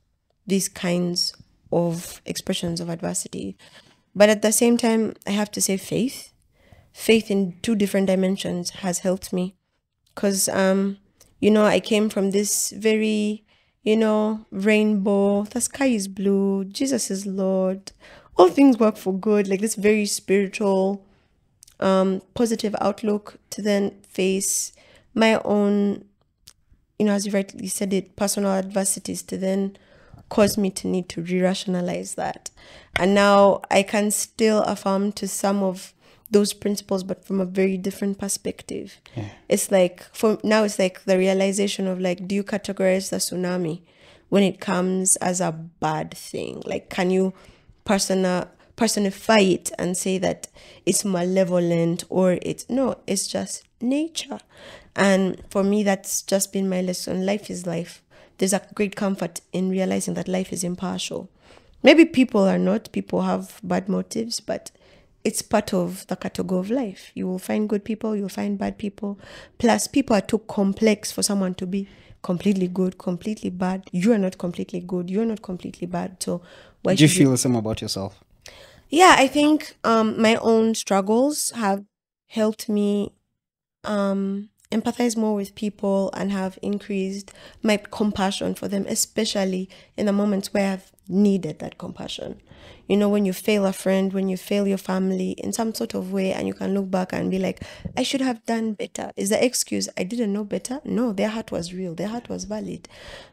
Speaker 2: these kinds of expressions of adversity. But at the same time, I have to say faith. Faith in two different dimensions has helped me. Because, um, you know, I came from this very, you know, rainbow, the sky is blue, Jesus is Lord, all things work for good, like this very spiritual, um, positive outlook to then face my own, you know, as you rightly said it, personal adversities to then cause me to need to re-rationalize that. And now I can still affirm to some of those principles, but from a very different perspective. It's like for now it's like the realization of like, do you categorize the tsunami when it comes as a bad thing? Like can you persona personify it and say that it's malevolent or it's no, it's just nature. And for me that's just been my lesson. Life is life. There's a great comfort in realizing that life is impartial. Maybe people are not, people have bad motives, but it's part of the category of life. You will find good people, you'll find bad people. Plus, people are too complex for someone to be completely good, completely bad. You are not completely good, you're not completely bad. So, why
Speaker 1: Do you
Speaker 2: should you
Speaker 1: feel the same about yourself?
Speaker 2: yeah i think um my own struggles have helped me um empathize more with people and have increased my compassion for them especially in the moments where i've needed that compassion. You know when you fail a friend when you fail your family in some sort of way and you can look back and be like i should have done better. Is the excuse i didn't know better? No their heart was real. Their heart was valid.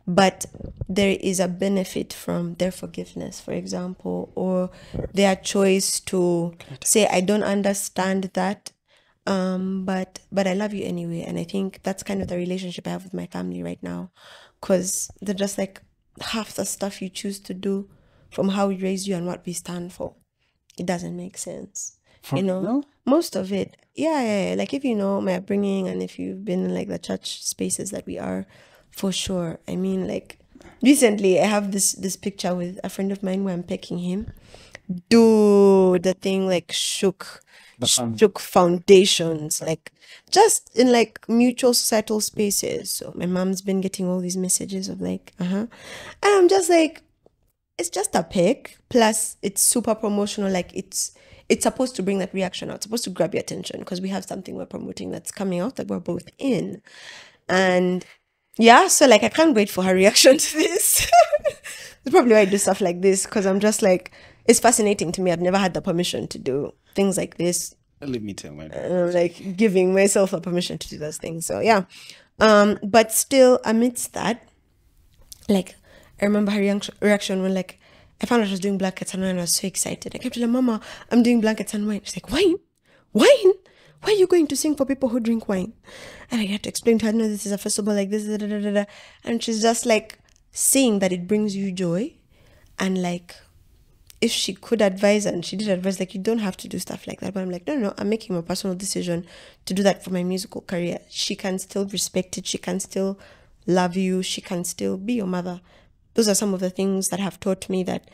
Speaker 2: But there is a benefit from their forgiveness for example or their choice to say i don't understand that um but but i love you anyway. And i think that's kind of the relationship i have with my family right now because they're just like half the stuff you choose to do from how we raise you and what we stand for. It doesn't make sense you know?
Speaker 1: no?
Speaker 2: most of it. Yeah, yeah yeah. Like if you know my upbringing and if you've been in like the church spaces that we are for sure. I mean like recently i have this this picture with a friend of mine where i'm pecking him. Dude the thing like shook shook foundations like just in like mutual societal spaces. So my mom's been getting all these messages of like uh-huh. And i'm just like it's just a pic. Plus it's super promotional. Like it's it's supposed to bring that reaction out. It's supposed to grab your attention because we have something we're promoting that's coming out that we're both in. And yeah so like i can't wait for her reaction to this. That's probably why i do stuff like this because i'm just like it's fascinating to me i've never had the permission to do things like this
Speaker 1: Let me tell my
Speaker 2: I'm like giving myself the permission to do those things. So yeah. Um, but still amidst that, like I remember her reaction- reaction when like I found out I was doing blankets and wine and I was so excited. I kept telling Mama, I'm doing blankets and wine. She's like, Wine? Wine? Why are you going to sing for people who drink wine? And I had to explain to her, no, this is a festival like this, da, da, da, da, da. and she's just like seeing that it brings you joy and like if she could advise and she did advise like you don't have to do stuff like that. But i'm like no no i'm making my personal decision to do that for my musical career. She can still respect it. She can still love you. She can still be your mother. Those are some of the things that have taught me that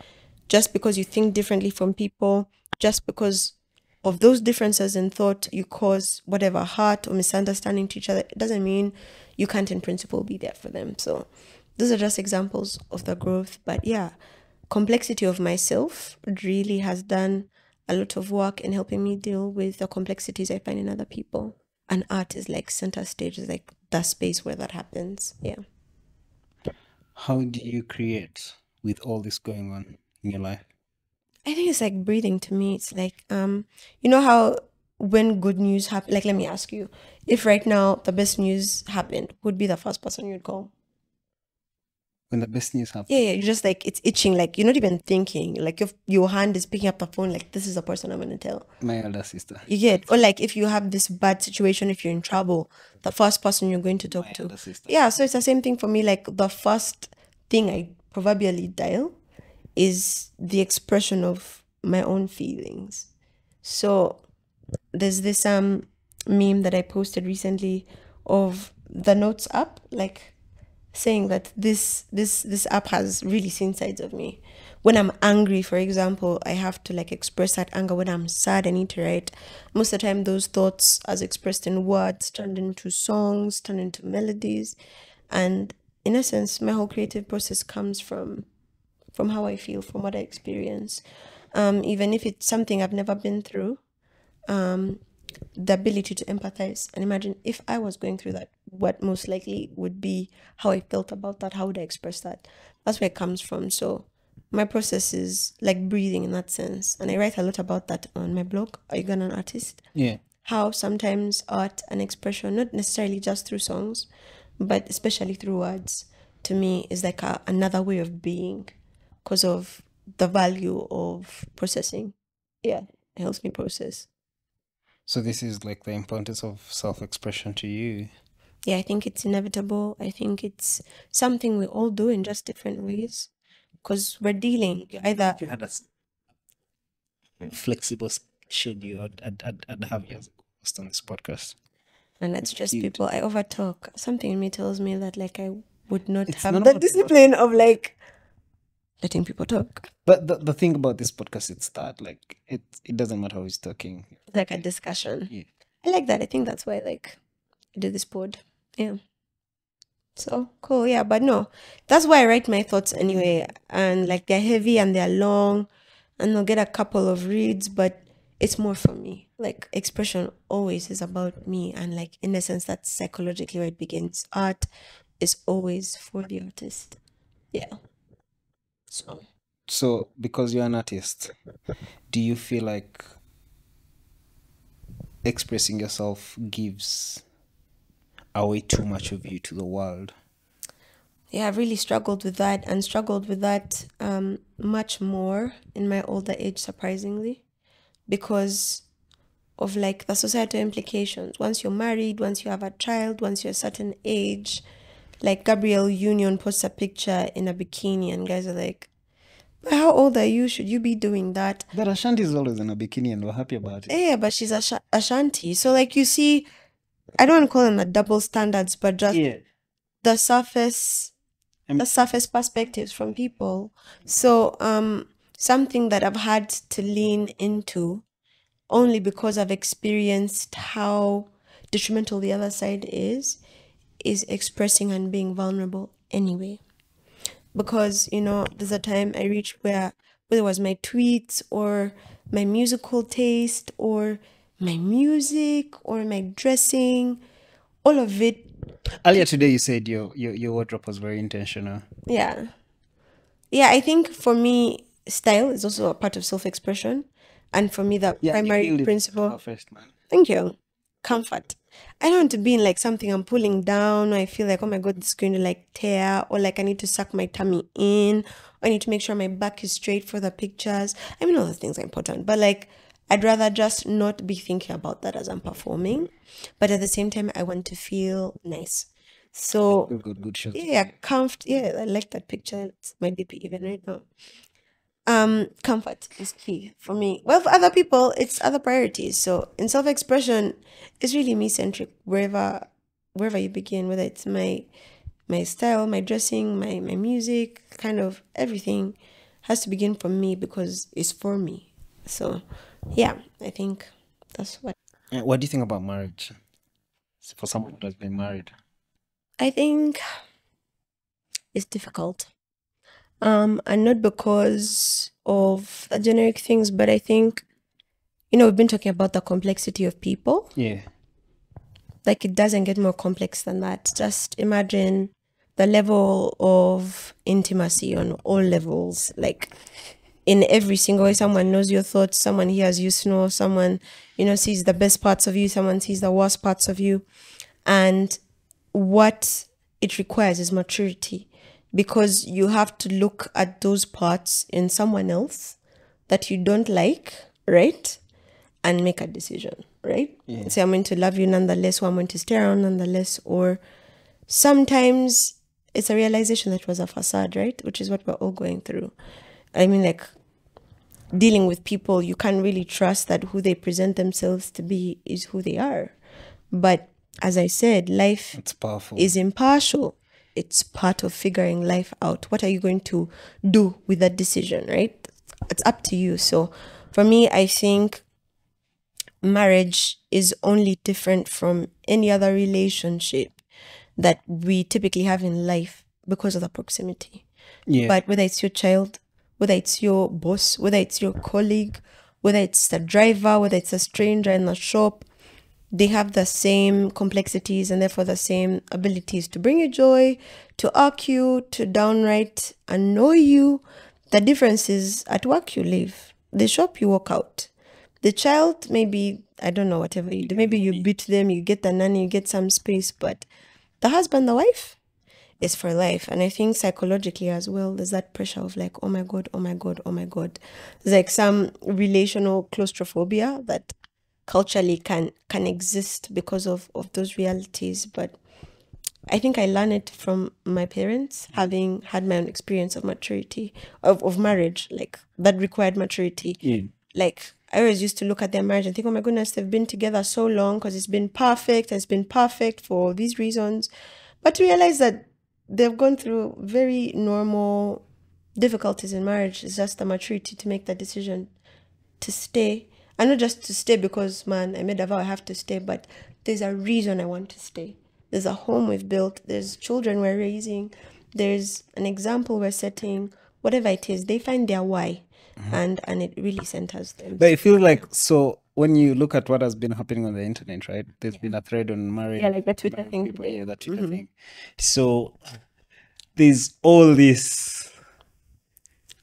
Speaker 2: just because you think differently from people just because of those differences in thought you cause whatever hurt or misunderstanding to each other, it doesn't mean you can't in principle be there for them. So those are just examples of the growth. But yeah, complexity of myself really has done a lot of work in helping me deal with the complexities I find in other people. And art is like center stage, is like the space where that happens. Yeah.
Speaker 1: How do you create with all this going on in your life?
Speaker 2: I think it's like breathing to me. It's like um, you know how when good news happen, like let me ask you, if right now the best news happened, who'd be the first person you'd call?
Speaker 1: When the best news happens.
Speaker 2: Yeah, yeah, you're just like it's itching, like you're not even thinking, like your your hand is picking up the phone, like this is the person I'm gonna tell.
Speaker 1: My elder sister.
Speaker 2: You get, or like if you have this bad situation, if you're in trouble, the first person you're going to talk
Speaker 1: My
Speaker 2: to.
Speaker 1: elder sister.
Speaker 2: Yeah, so it's the same thing for me. Like the first thing I proverbially dial is the expression of my own feelings. So there's this um meme that I posted recently of the notes app, like saying that this this this app has really seen sides of me. When I'm angry, for example, I have to like express that anger. When I'm sad, I need to write. Most of the time, those thoughts, as expressed in words, turned into songs, turned into melodies, and in essence, my whole creative process comes from from how I feel, from what I experience. Um, even if it's something I've never been through, um, the ability to empathize and imagine if I was going through that, what most likely would be how I felt about that, how would I express that? That's where it comes from. So my process is like breathing in that sense. And I write a lot about that on my blog, Are You Gonna an Artist?
Speaker 1: Yeah.
Speaker 2: How sometimes art and expression, not necessarily just through songs, but especially through words, to me is like a, another way of being because of the value of processing. Yeah, it helps me process.
Speaker 1: So this is like the importance of self-expression to you.
Speaker 2: Yeah, I think it's inevitable. I think it's something we all do in just different ways because we're dealing either
Speaker 1: If you had a flexible schedule, I'd, I'd, I'd, I'd have you as a host on this podcast.
Speaker 2: and it's just
Speaker 1: Cute.
Speaker 2: people I overtalk. Something in me tells me that like I would not
Speaker 1: It's
Speaker 2: have
Speaker 1: none
Speaker 2: the
Speaker 1: about what-
Speaker 2: discipline of like letting people talk.
Speaker 1: But the, the thing about this podcast, it's that like it it doesn't matter who's talking.
Speaker 2: Like a discussion.
Speaker 1: Yeah.
Speaker 2: I like that. I think that's why like I do this pod. Yeah. So cool, yeah, but no. That's why I write my thoughts anyway. And like they're heavy and they're long and I'll get a couple of reads, but it's more for me. Like expression always is about me and like in the sense that's psychologically where it begins. Art is always for the artist. Yeah. So
Speaker 1: So because you're an artist, do you feel like expressing yourself gives away too much of you to the world?
Speaker 2: yeah, I've really struggled with that and struggled with that um, much more in my older age, surprisingly, because of like the societal implications. Once you're married, once you have a child, once you're a certain age, like Gabrielle Union posts a picture in a bikini, and guys are like, but how old are you? Should you be doing that?
Speaker 1: But Ashanti is always in a bikini and we're happy about it.
Speaker 2: Yeah, but she's a Ashanti. So, like, you see, I don't want to call them a double standards, but just
Speaker 1: Yeah.
Speaker 2: the surface
Speaker 1: I'm-
Speaker 2: the surface perspectives from people so um something that i've had to lean into only because i've experienced how detrimental the other side is is expressing and being vulnerable anyway because you know there's a time i reached where whether it was my tweets or my musical taste or my music or my dressing all of it
Speaker 1: Earlier today, you said your, your, your wardrobe was very intentional.
Speaker 2: Yeah. Yeah, I think for me, style is also a part of self expression. And for me, the
Speaker 1: Yeah,
Speaker 2: primary principle,
Speaker 1: First, man.
Speaker 2: thank you, comfort. I don't want to be in like something I'm pulling down, or I feel like, oh my God, this is going to like tear, or like I need to suck my tummy in, or I need to make sure my back is straight for the pictures. I mean, all those things are important, but like, I'd rather just not be thinking about that as I'm performing. But at the same time, I want to feel nice. So,
Speaker 1: Good, good, good shots.
Speaker 2: yeah, comfort. Yeah, I like that picture. It's my DP even right now. Um, comfort is key for me. Well, for other people, it's other priorities. So in self-expression, it's really me centric. Wherever, wherever you begin, whether it's my, my style, my dressing, my my music, kind of everything, has to begin from me because it's for me. So yeah, I think that's what
Speaker 1: What do you think about marriage? For someone who has been married.
Speaker 2: I think it's difficult. Um, and not because of the generic things, but I think, you know, we've been talking about the complexity of people.
Speaker 1: Yeah.
Speaker 2: Like it doesn't get more complex than that. Just imagine the level of intimacy on all levels. Like in every single way, someone knows your thoughts, someone hears you snore, someone, you know, sees the best parts of you, someone sees the worst parts of you. And what it requires is maturity because you have to look at those parts in someone else that you don't like, right? And make a decision, right? Say, I'm going to love you nonetheless, or I'm going to stay around nonetheless. Or sometimes it's a realization that was a facade, right? Which is what we're all going through. I mean, like, dealing with people, you can't really trust that who they present themselves to be is who they are. But as I said, life
Speaker 1: It's powerful.
Speaker 2: is impartial. It's part of figuring life out. What are you going to do with that decision, right? It's up to you. So for me, I think marriage is only different from any other relationship that we typically have in life because of the proximity.
Speaker 1: yeah.
Speaker 2: But whether it's your child, whether it's your boss, whether it's your colleague, whether it's the driver, whether it's a stranger in the shop, they have the same complexities and therefore the same abilities to bring you joy, to arc you, to downright annoy you. The difference is at work you live, the shop you walk out. The child, maybe, I don't know, whatever you do, maybe you beat them, you get the nanny, you get some space, but the husband, the wife, is for life. And I think psychologically as well, there's that pressure of like, oh my God, oh my God, oh my God. There's like some relational claustrophobia that culturally can can exist because of, of those realities. But I think I learned it from my parents, having had my own experience of maturity, of, of marriage, like that required maturity
Speaker 1: yeah.
Speaker 2: like I always used to look at their marriage and think, oh my goodness, they've been together so long because it's been perfect. It's been perfect for these reasons. But to realize that they've gone through very normal difficulties in marriage It's just the maturity to make that decision to stay. And not just to stay because, man, I made a vow I have to stay, but there's a reason I want to stay. There's a home we've built, there's children we're raising, there's an example we're setting, whatever it is, they find their why. Mm-hmm. And and it really centers them.
Speaker 1: But it feels like so when you look at what has been happening on the internet, right? There's been a thread on marriage.
Speaker 2: Yeah, like the Twitter thing
Speaker 1: people, yeah, that Twitter mm-hmm. thing. So there's all this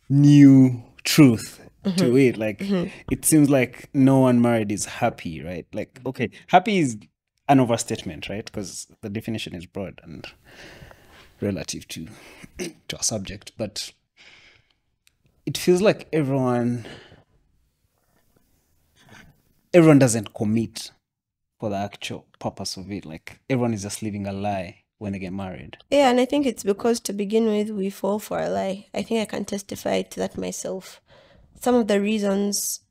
Speaker 1: new truth to mm-hmm. it. Like mm-hmm. it seems like no one married is happy, right? Like okay, happy is an overstatement, right? Because the definition is broad and relative to to a subject, but it feels like everyone everyone doesn't commit for the actual purpose of it. Like everyone is just living a lie when they get married.
Speaker 2: Yeah, and I think it's because to begin with, we fall for a lie. I think I can testify to that myself. Some of the reasons,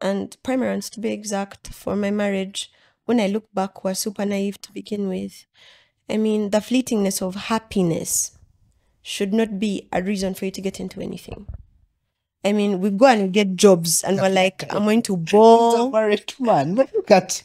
Speaker 2: and primary to be exact, for my marriage, when I look back, were super naive to begin with. I mean, the fleetingness of happiness should not be a reason for you to get into anything. I mean, we go and we get jobs, and we're like, I'm going to ball.
Speaker 1: married man, but look at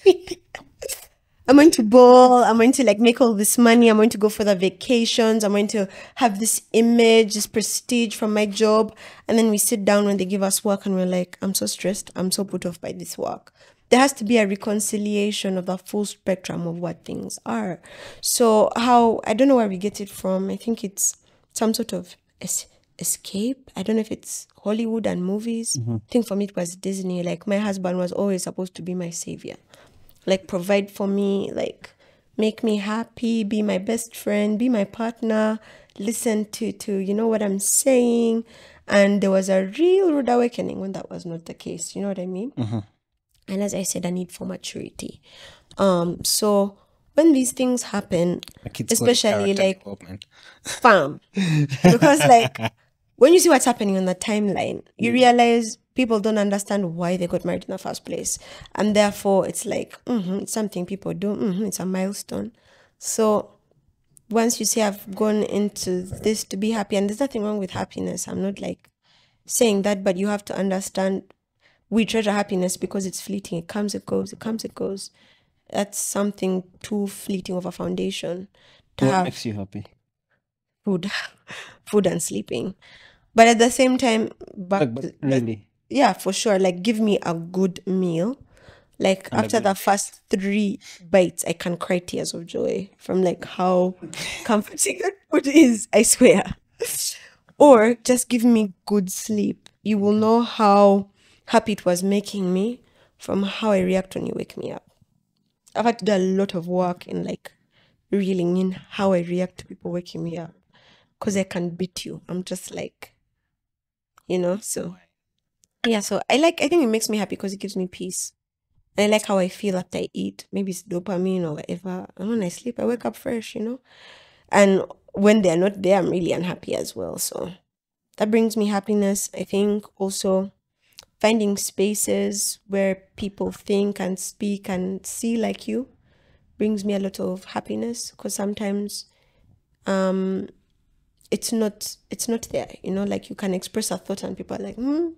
Speaker 2: I'm going to ball. I'm going to like make all this money. I'm going to go for the vacations. I'm going to have this image, this prestige from my job. And then we sit down when they give us work and we're like, I'm so stressed. I'm so put off by this work. There has to be a reconciliation of the full spectrum of what things are. So, how I don't know where we get it from. I think it's some sort of escape. I don't know if it's Hollywood and movies. I think for me it was Disney. Like my husband was always supposed to be my savior. Like provide for me like make me happy be my best friend be my partner listen to to you know what i'm saying? And there was a real rude awakening when that was not the case you know what i mean? And as i said a need for maturity. Um so when these things happen
Speaker 1: Like it's got
Speaker 2: especially like fam because like when you see what's happening on the timeline you realize people don't understand why they got married in the first place and therefore it's like mhm, it's something people do mhm, it's a milestone so once you say i've gone into this to be happy and there's nothing wrong with happiness i'm not like saying that but you have to understand we treasure happiness because it's fleeting. It comes, it goes, it comes, it goes. That's something too fleeting of a foundation to
Speaker 1: What
Speaker 2: have
Speaker 1: makes you happy?
Speaker 2: food, food and sleeping. But at the same time,
Speaker 1: but
Speaker 2: to-
Speaker 1: really,
Speaker 2: yeah, for sure. Like, give me a good meal. Like
Speaker 1: And
Speaker 2: after the first three bites, I can cry tears of joy from like how comforting that food is. I swear. Or just give me good sleep. You will know how happy it was making me from how I react when you wake me up. I've had to do a lot of work in like reeling in how I react to people waking me up because I can beat you. I'm just like, you know, so yeah. So I like, I think it makes me happy because it gives me peace. And I like how I feel after I eat. Maybe it's dopamine or whatever. And when I sleep, I wake up fresh, you know? And when they're not there, I'm really unhappy as well. So that brings me happiness. I think also finding spaces where people think and speak and see like you brings me a lot of happiness because sometimes um it's not it's not there you know like you can express a thought and people are like hmm.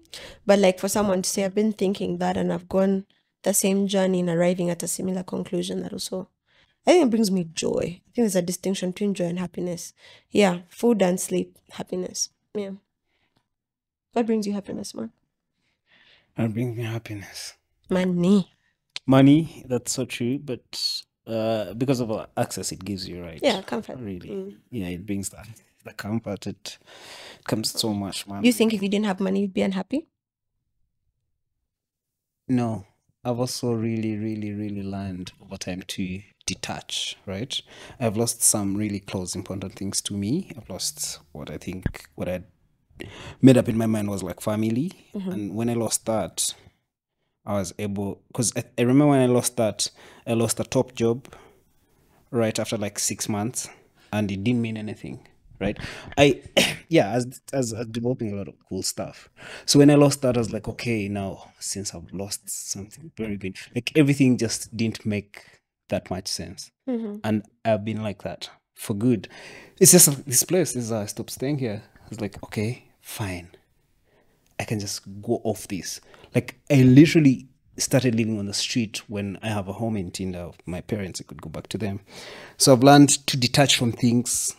Speaker 2: But like for someone to say i've been thinking that and i've gone the same journey in arriving at a similar conclusion that also i think it brings me joy. I think there's a distinction between joy and happiness. Yeah food and sleep happiness. Yeah. What brings you happiness man
Speaker 1: that brings me happiness.
Speaker 2: money.
Speaker 1: Money, that's so true, but uh, because of access it gives you, right?
Speaker 2: yeah comfort.
Speaker 1: Really.
Speaker 2: Mm.
Speaker 1: Yeah, it brings that the comfort. It comes so much, man.
Speaker 2: you think if you didn't have money you'd be unhappy
Speaker 1: No, I've also really, really, really learned over time to detach, right? I've lost some really close, important things to me. I've lost what I think, what I made up in my mind was like family. Mm-hmm. And when I lost that, I was able, because I, I remember when I lost that, I lost a top job right after like six months and it didn't mean anything right i yeah as as developing a lot of cool stuff so when i lost that i was like okay now since i've lost something very big like everything just didn't make that much sense
Speaker 2: Mhm.
Speaker 1: and i've been like that for good it's just this place is i stopped staying here it's like okay fine I can just go off this. Like I literally started living on the street when I have a home in Ntinda. My parents, I could go back to them. So I've learned to detach from things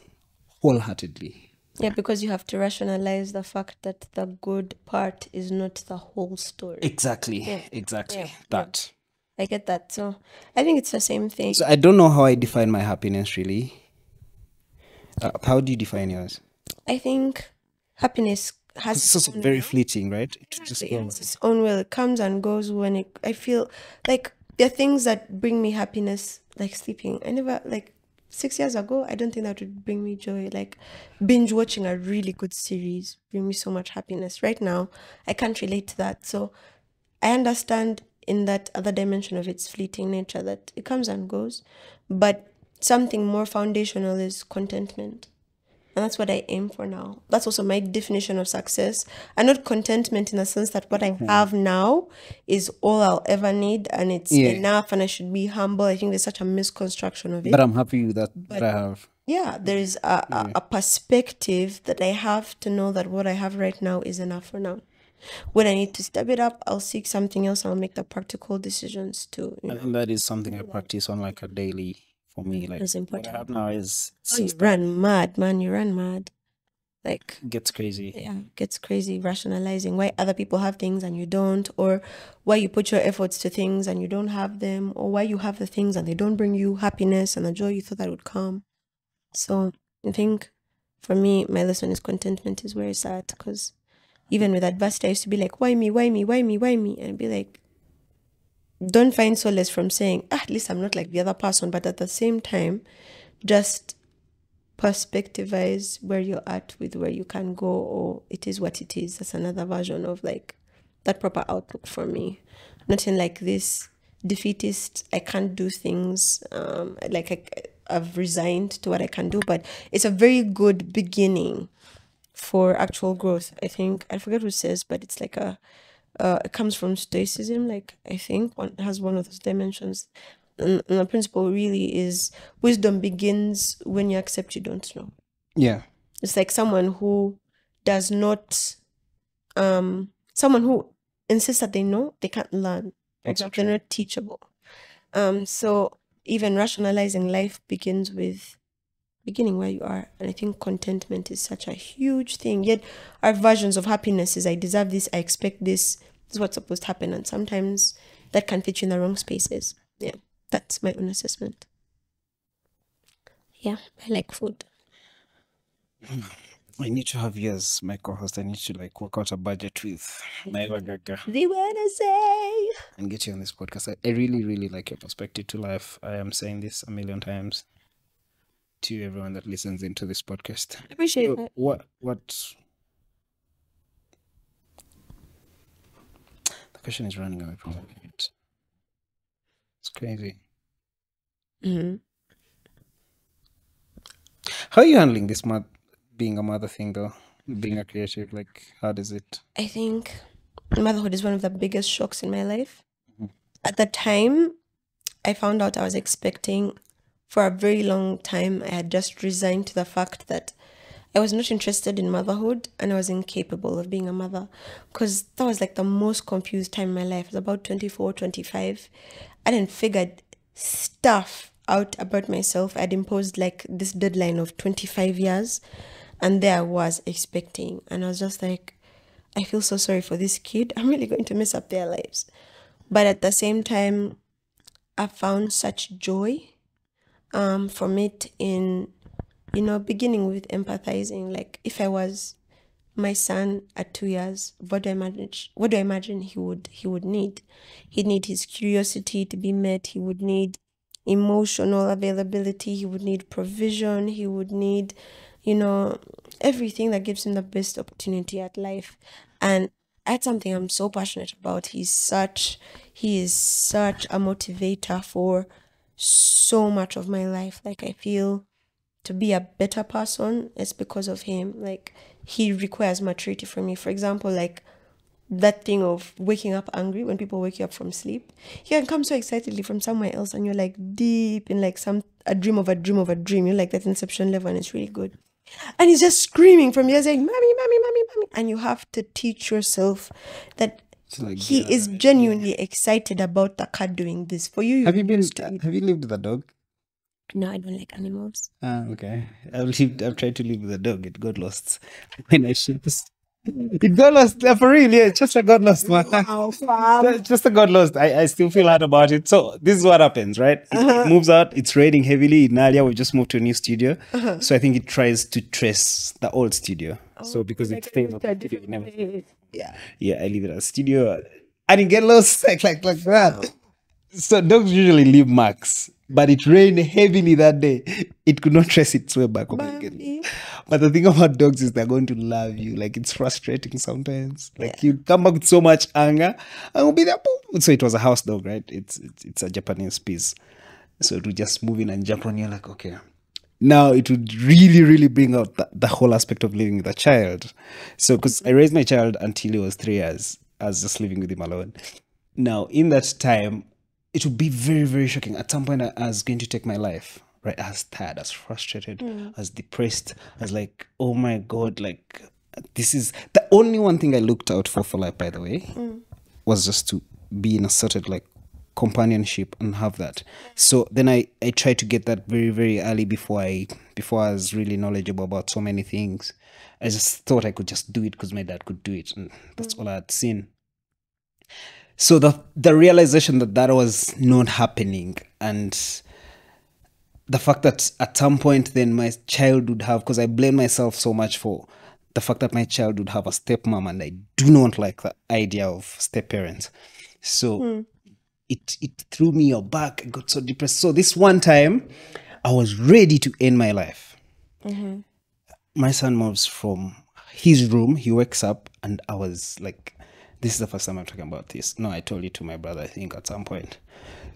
Speaker 1: wholeheartedly.
Speaker 2: Yeah, because you have to rationalize the fact that the good part is not the whole story.
Speaker 1: Exactly.
Speaker 2: Yeah.
Speaker 1: Exactly.
Speaker 2: Yeah. Yeah.
Speaker 1: That.
Speaker 2: I get that. So I think it's the same thing.
Speaker 1: So I don't know how I define my happiness really. Uh, how do you define yours?
Speaker 2: I think happiness has
Speaker 1: It's also very fleeting, right? It just goes.
Speaker 2: it's its own will. It comes and goes when it. I feel like there are things that bring me happiness, like sleeping. I never like six years ago. I don't think that would bring me joy. Like binge watching a really good series bring me so much happiness. Right now, I can't relate to that. So I understand in that other dimension of its fleeting nature that it comes and goes, but something more foundational is contentment. And that's what I aim for now. That's also my definition of success. I'm not contentment in the sense that what I hmm. have now is all I'll ever need and it's
Speaker 1: Yeah.
Speaker 2: enough and I should be humble. I think there's such a misconstruction of it.
Speaker 1: But I'm happy with that that I have.
Speaker 2: yeah, there is a, a, a perspective that I have to know that what I have right now is enough for now. When I need to step it up, I'll seek something else. I'll make the practical decisions to. You know,
Speaker 1: And that is something I practice on like a daily for me. Like
Speaker 2: It's
Speaker 1: what
Speaker 2: important.
Speaker 1: I have now is
Speaker 2: oh, you run mad, man. You run mad. Like
Speaker 1: gets crazy.
Speaker 2: yeah, gets crazy rationalizing why other people have things and you don't, or why you put your efforts to things and you don't have them, or why you have the things and they don't bring you happiness and the joy you thought that would come. So I think for me, my lesson is contentment is where it's at. Because even with adversity, I used to be like, why me, why me, why me, why me? And I'd be like, don't find solace from saying, ah, at least I'm not like the other person. But at the same time, just perspectivize where you're at with where you can go, or it is what it is. That's another version of like that proper outlook for me. Nothing like this defeatist, I can't do things, um, like I, I've resigned to what I can do, but it's a very good beginning for actual growth. I think I forget who says, but it's like a uh, it comes from stoicism. Like I think one has one of those dimensions, and, and the principle really is wisdom begins when you accept you don't know.
Speaker 1: Yeah.
Speaker 2: It's like someone who does not, um, someone who insists that they know, they can't learn.
Speaker 1: That's
Speaker 2: they're not teachable. Um, so even rationalizing life begins with beginning where you are. And I think contentment is such a huge thing. Yet our versions of happiness is I deserve this, I expect this, this is what's supposed to happen. And sometimes that can fit you in the wrong spaces. Yeah. That's my own assessment. Yeah, I like food.
Speaker 1: I need to have you as my co-host. I need to like work out a budget with my Gaga
Speaker 2: The say.
Speaker 1: and get you on this podcast. I, I really, really like your perspective to life. I am saying this a million times to everyone that listens into this podcast.
Speaker 2: I appreciate
Speaker 1: So
Speaker 2: that.
Speaker 1: what what the question is running away from me. It's it's crazy.
Speaker 2: hmm
Speaker 1: How are you handling this mo- being a mother thing though? Being a creative, like how does it
Speaker 2: I think motherhood is one of the biggest shocks in my life. At the time, I found out I was expecting for a very long time. I had just resigned to the fact that I was not interested in motherhood and I was incapable of being a mother because that was like the most confused time in my life. It was about 24, 25. I didn't figure stuff out about myself. I'd imposed like this deadline of 25 years and there I was expecting. And I was just like, I feel so sorry for this kid. I'm really going to mess up their lives. But at the same time, I found such joy um, from it in, you know, beginning with empathizing. Like if I was my son at two years, what do I imagine? What do I imagine he would he would need? He'd need his curiosity to be met. He would need emotional availability. He would need provision. He would need, you know, everything that gives him the best opportunity at life. And that's something I'm so passionate about. He's such he is such a motivator for so much of my life. Like I feel to be a better person it's because of him. Like he requires maturity from me. For example, like that thing of waking up angry when people wake you up from sleep. You can come so excitedly from somewhere else and you're like deep in like some a dream of a dream of a dream. You're like that inception level and it's really good. And he's just screaming from here saying, Mommy, mommy, mommy, mommy. And you have to teach yourself that
Speaker 1: like
Speaker 2: he
Speaker 1: get
Speaker 2: is genuinely excited about the cat doing this. For you,
Speaker 1: Have you been
Speaker 2: used to it.
Speaker 1: have you lived with a dog?
Speaker 2: No, I don't like animals.
Speaker 1: Ah, okay. I've lived I've tried to live with a dog. It got lost when I shipped. It got lost uh, for real, yeah. Just a got lost one.
Speaker 2: Oh, fam.
Speaker 1: Just a got lost. I, I still feel hard about it. So this is what happens, right? It,
Speaker 2: Uh-huh.
Speaker 1: it moves out. It's raining heavily in Naalya. We just moved to a new studio, so I think it tries to trace the old studio. so because it stays at the studio, it never
Speaker 2: Yeah.
Speaker 1: yeah, I leave it at studio. I didn't get lost like like like that. So dogs usually leave marks, but it rained heavily that day. It could not trace its way back home again. But the thing about dogs is they're going to love you. Like it's frustrating sometimes. Like you come back with so much anger and will be there. boom. So it was a house dog, right? It's it's, it's a Japanese Spitz. So it would just move in and jump on you like, okay. Now it would really, really bring out the, the whole aspect of living with a child. So because I raised my child until he was three years, I was just living with him alone. Now in that time, it would be very, very shocking. At some point, I I was going to take my life. Right, I was tired, I was frustrated, mm. I was depressed. I was like, "Oh my god!" Like, this is the only one thing I looked out for for life. By the way, mm. was just to be in a certain like companionship and have that. So then I I tried to get that very very early before I before I was really knowledgeable about so many things. I just thought I could just do it because my dad could do it, and that's mm. all I had seen so the the realization that that was not happening and the fact that at some point then my child would have because i blame myself so much for the fact that my child would have a stepmom and i do not like the idea of step parents so mm. It it threw me your back i got so depressed. So this one time i was ready to end my life. Mm-hmm. My son moves from his room. He wakes up and i was like this is the first time i'm talking about this. No i told it to my brother i think at some point.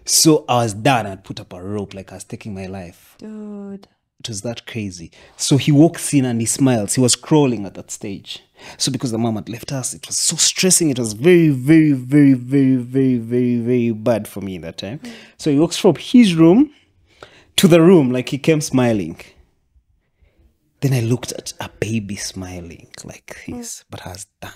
Speaker 1: So i was done. I'd put up a rope like i was taking my life.
Speaker 2: Dude.
Speaker 1: It was that crazy. So he walks in and he smiles he was crawling at that stage. So because the mom had left us it was so stressing. It was very very very very very very very bad for me that time. So he walks from his room to the room. Like he came smiling. Then I looked at a baby smiling like this, but has done.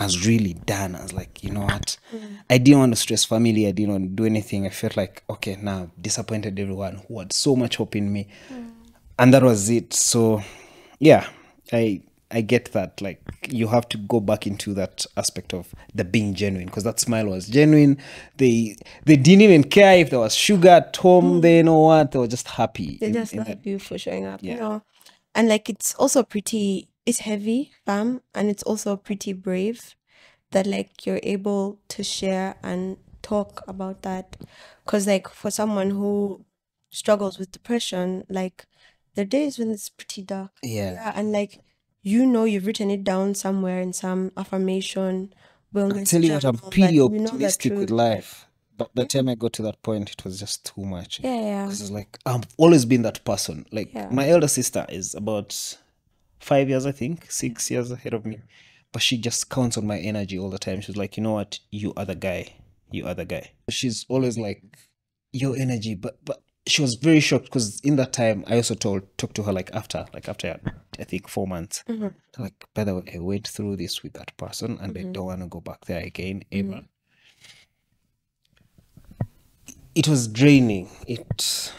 Speaker 1: I was really done. I was like, you know what? Mm. I didn't want to stress family. I didn't want to do anything. I felt like, okay, now I've disappointed everyone who had so much hope in me. Mm. And that was it. So yeah, I I get that. Like you have to go back into that aspect of the being genuine because that smile was genuine. They they didn't even care if there was sugar at home. Mm. They know what. They were just happy.
Speaker 2: They
Speaker 1: in-
Speaker 2: just
Speaker 1: in
Speaker 2: love
Speaker 1: that-
Speaker 2: you for showing up, you know. And like it's also pretty it's heavy, fam, and it's also pretty brave that like you're able to share and talk about that. Cause like for someone who struggles with depression, like there are days when it's pretty dark.
Speaker 1: yeah.
Speaker 2: Yeah, and like you know you've written it down somewhere in some affirmation
Speaker 1: I
Speaker 2: wellness
Speaker 1: tell you what, I'm
Speaker 2: journal that
Speaker 1: pretty
Speaker 2: you know
Speaker 1: optimistic with life. But by the time I got to that point, it was just too much.
Speaker 2: Yeah, yeah.
Speaker 1: Because it's like I've always been that person. Like
Speaker 2: Yeah.
Speaker 1: my elder sister is about five years, I think, six years ahead of me. But she just counts on my energy all the time. She's like, you know what, you are the guy. You are the guy. She's always like, your energy. But but she was very shocked because in that time I also told talked to her like after like after I think four months.
Speaker 2: Mhm.
Speaker 1: Like by the way, I went through this with that person and I don't want to go back there again ever. It was draining. It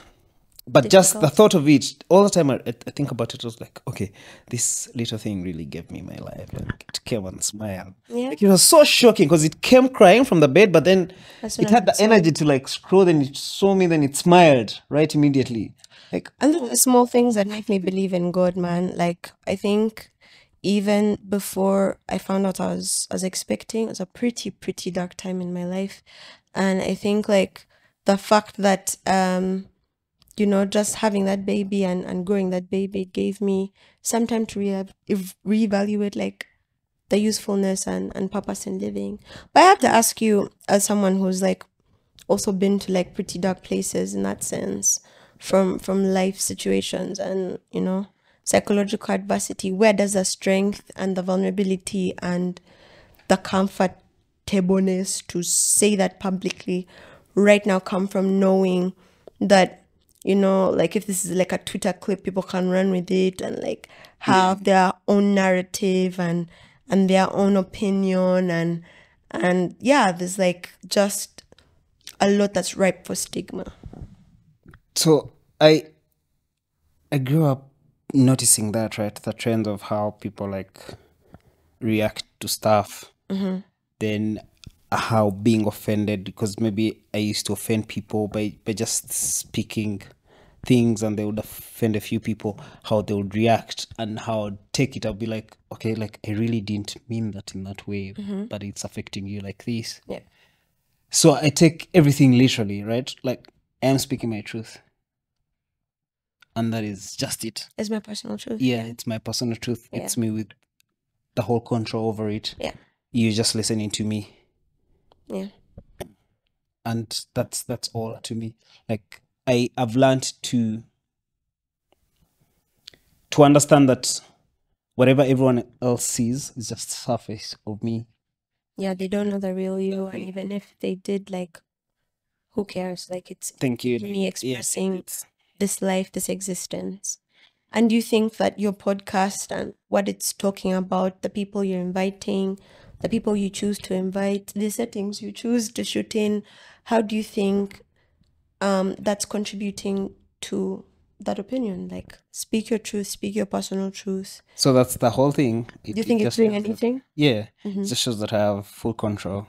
Speaker 1: but just the thought of it all the time I, I think about it I was like okay this little thing really gave me my life like it came and smiled
Speaker 2: Yeah.
Speaker 1: like it was so shocking because it came crying from the bed but then it had the energy to like scroll then it saw me then it smiled right immediately like
Speaker 2: And the small things that make me believe in God, man. Like I think even before I found out I was I was expecting, it was a pretty, pretty dark time in my life. And I think like the fact that um, you know, just having that baby and, and growing that baby gave me some time to re- ev- reevaluate like the usefulness and, and purpose in living. But I have to ask you, as someone who's like also been to like pretty dark places in that sense from from life situations and you know psychological adversity where does the strength and the vulnerability and the comfortableness to say that publicly right now come from knowing that you know like if this is like a twitter clip people can run with it and like have their own narrative and and their own opinion and and yeah there's like just a lot that's ripe for stigma.
Speaker 1: So i i grew up noticing that right? The trends of how people like react to stuff. Mm-hmm. Then how being offended because maybe i used to offend people by by just speaking things and they would offend a few people how they would react and how I'd take it i'll be like okay like i really didn't mean that in that way mm-hmm. but it's affecting you like this
Speaker 2: yeah
Speaker 1: so I take everything literally, right? Like I am speaking my truth. And that is just it.
Speaker 2: it's my personal truth
Speaker 1: Yeah, it's my personal truth.
Speaker 2: Yeah.
Speaker 1: It's me with the whole control over it.
Speaker 2: yeah
Speaker 1: You're just listening to me.
Speaker 2: Yeah
Speaker 1: And that's that's all to me. Like I i've learned to to understand that whatever everyone else sees is just surface of me.
Speaker 2: yeah they don't know the real you and even if they did like who cares like it's
Speaker 1: Thank you.
Speaker 2: me expressing this life this existence and you think that your podcast and what it's talking about the people you're inviting the people you choose to invite the settings you choose to shoot in how do you think um that's contributing to that opinion like speak your truth speak your personal truth
Speaker 1: So that's the whole thing. It-
Speaker 2: do you
Speaker 1: it
Speaker 2: think it's doing
Speaker 1: shows that-
Speaker 2: anything
Speaker 1: Yeah,
Speaker 2: Mhm.
Speaker 1: it just shows that I have full control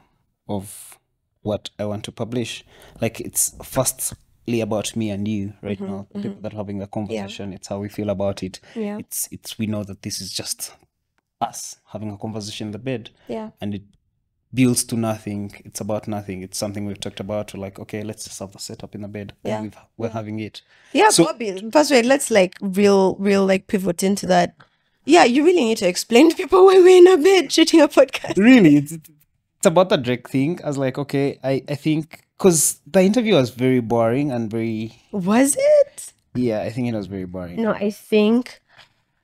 Speaker 1: of what I want to publish. Like it's firstly about me and you right now, the people that are having the conversation. It's how we feel about it.
Speaker 2: yeah
Speaker 1: It's it's we know that this is just us having a conversation in the bed,
Speaker 2: yeah
Speaker 1: and it builds to nothing. It's about nothing. It's something we've talked about. We're like, okay, let's just have the setup in the bed. and
Speaker 2: Yeah,
Speaker 1: we've, we're having it.
Speaker 2: Yeah,
Speaker 1: So-
Speaker 2: Bobby. First, wait, let's like real, real like pivot into that. Yeah, you really need to explain to people why we're in a bed shooting a podcast.
Speaker 1: really it's, it's about the Drake thing. I was like, okay, I, I think because the interview was very boring and very
Speaker 2: Was it?
Speaker 1: yeah, I think it was very boring.
Speaker 2: No, I think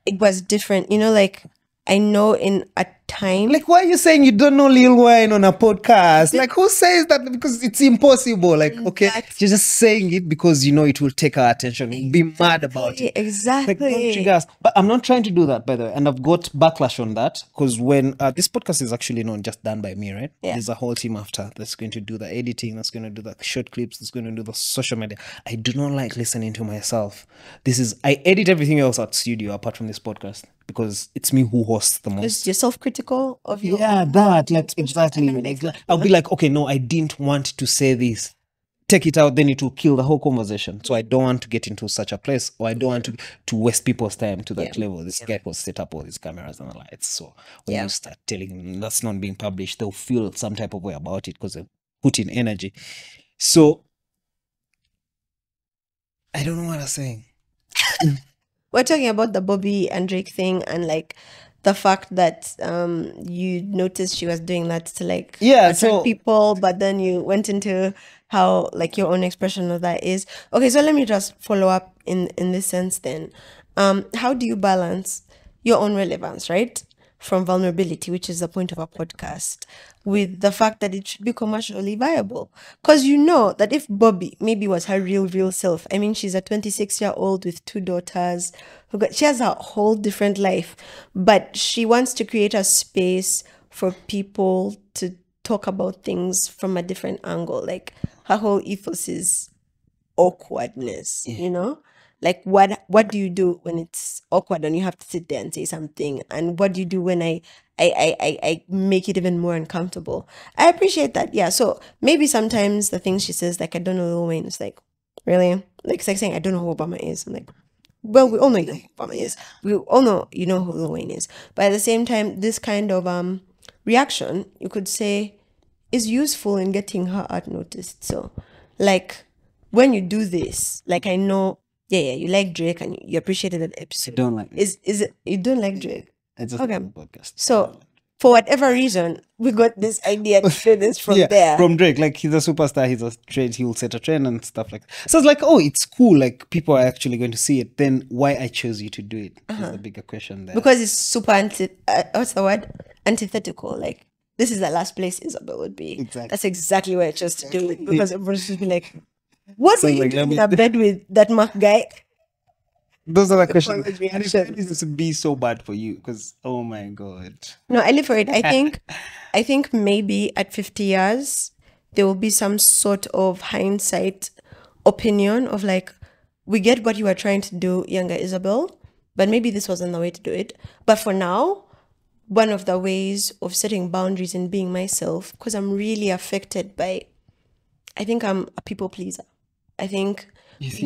Speaker 2: it was different. You know, like I know in a time.
Speaker 1: Like, why are you saying you don't know Lil Wayne on a podcast? Like, who says that? Because it's impossible. Like, okay,
Speaker 2: That's-
Speaker 1: you're just saying it because you know it will take our attention. We'll be mad about it.
Speaker 2: exactly.
Speaker 1: Like, don't trigger us. But I'm not trying to do that, by the way. And I've got backlash on that because when uh, this podcast is actually not just done by me, right?
Speaker 2: Yeah.
Speaker 1: There's a whole team after that's going to do the editing, that's going to do the short clips, that's going to do the social media. I do not like listening to myself. This is, I edit everything else at studio apart from this podcast because it's me who hosts the most.
Speaker 2: Because you're self-critical of your
Speaker 1: Yeah, that like exactly. Like, I'll be like, okay, no, I didn't want to say this. Take it out, then it will kill the whole conversation. So I don't want to get into such a place, or I don't want to to waste people's time to that level. This guy will set up all these cameras and the lights. So when
Speaker 2: Yeah.
Speaker 1: you start telling them that's not being published, they'll feel some type of way about it because they put in energy. So I don't know what I'm saying.
Speaker 2: we're talking about the Bobby and Drake thing and like the fact that um you noticed she was doing that to like
Speaker 1: Yeah,
Speaker 2: attract
Speaker 1: so-
Speaker 2: people, but then you went into how like your own expression of that is. Okay, so let me just follow up in in this sense then. Um, how do you balance your own relevance, right? From vulnerability, which is the point of a podcast, with the fact that it should be commercially viable. Because you know that if Bobby maybe was her real, real self, I mean, she's a 26 year old with two daughters, who got, she has a whole different life, but she wants to create a space for people to talk about things from a different angle. Like her whole ethos is awkwardness, you know? Like what what do you do when it's awkward and you have to sit there and say something? And what do you do when I I I, I, make it even more uncomfortable? I appreciate that, yeah. So maybe sometimes the things she says, like I don't know Lil Wayne, it's like, really? Like it's like saying I don't know who Obama is. I'm like, well, we all know who Obama is. We all know you know who Lil Wayne is. But at the same time, this kind of um reaction, you could say, is useful in getting her art noticed. So, like when you do this, like I know, yeah, yeah, you like Drake and you appreciated that
Speaker 1: I
Speaker 2: episode.
Speaker 1: don't like it.
Speaker 2: Is is it you don't like Drake?
Speaker 1: I just
Speaker 2: okay.
Speaker 1: podcast.
Speaker 2: So for whatever reason, we got this idea to do this from
Speaker 1: yeah,
Speaker 2: there.
Speaker 1: From Drake, like he's a superstar, he's a trend, he will set a trend and stuff like that. So it's like, oh, it's cool, like people are actually going to see it. Then why I chose you to do it is the bigger question there.
Speaker 2: because it's super anti uh, what's the word antithetical like this is the last place isabel would be
Speaker 1: Exactly.
Speaker 2: that's exactly why i chose to do it because everyone's just be like what were you
Speaker 1: like,
Speaker 2: doing in
Speaker 1: me-
Speaker 2: bed with that mark guy?
Speaker 1: Those are the questions. And needs to be so bad for you? Because, oh my God.
Speaker 2: no i live for it. I think i think maybe at 50 years there will be some sort of hindsight opinion of like we get what you are trying to do younger isabel but maybe this wasn't the way to do it. But for now one of the ways of setting boundaries and being myself because i'm really affected by i think i'm a people pleaser i think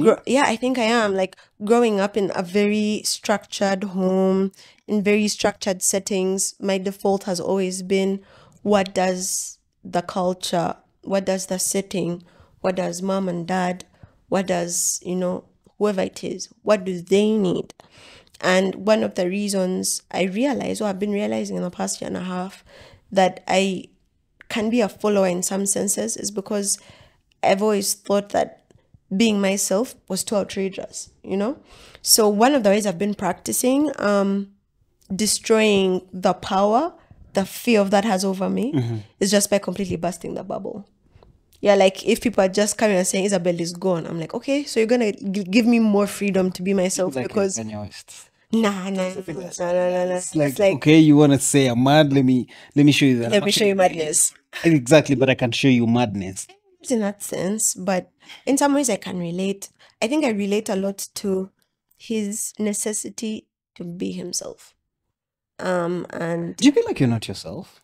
Speaker 2: gro- yeah i think i am like growing up in a very structured home in very structured settings my default has always been what does the culture what does the setting what does mom and dad what does you know whoever it is what do they need? And one of the reasons i realized or i've been realizing in the past year and a half that i can be a follower in some senses is because I've always thought that being myself was too outrageous, you know? So one of the ways I've been practicing um destroying the power, the fear of that has over me is just by completely busting the bubble. Yeah, like if people are just coming and saying Isabel is gone, I'm like, okay, so you're gonna g- give me more freedom to be myself
Speaker 1: Like
Speaker 2: because nah, nah, nah, nah, nah, nah.
Speaker 1: It's like,
Speaker 2: It's like
Speaker 1: okay, you want to say I'm mad? Let me let me show you that.
Speaker 2: let
Speaker 1: I'm
Speaker 2: me show you madness.
Speaker 1: Exactly, but I can show you madness.
Speaker 2: in that sense, but in some ways I can relate. I think I relate a lot to his necessity to be himself. Um, and
Speaker 1: Do you feel like you're not yourself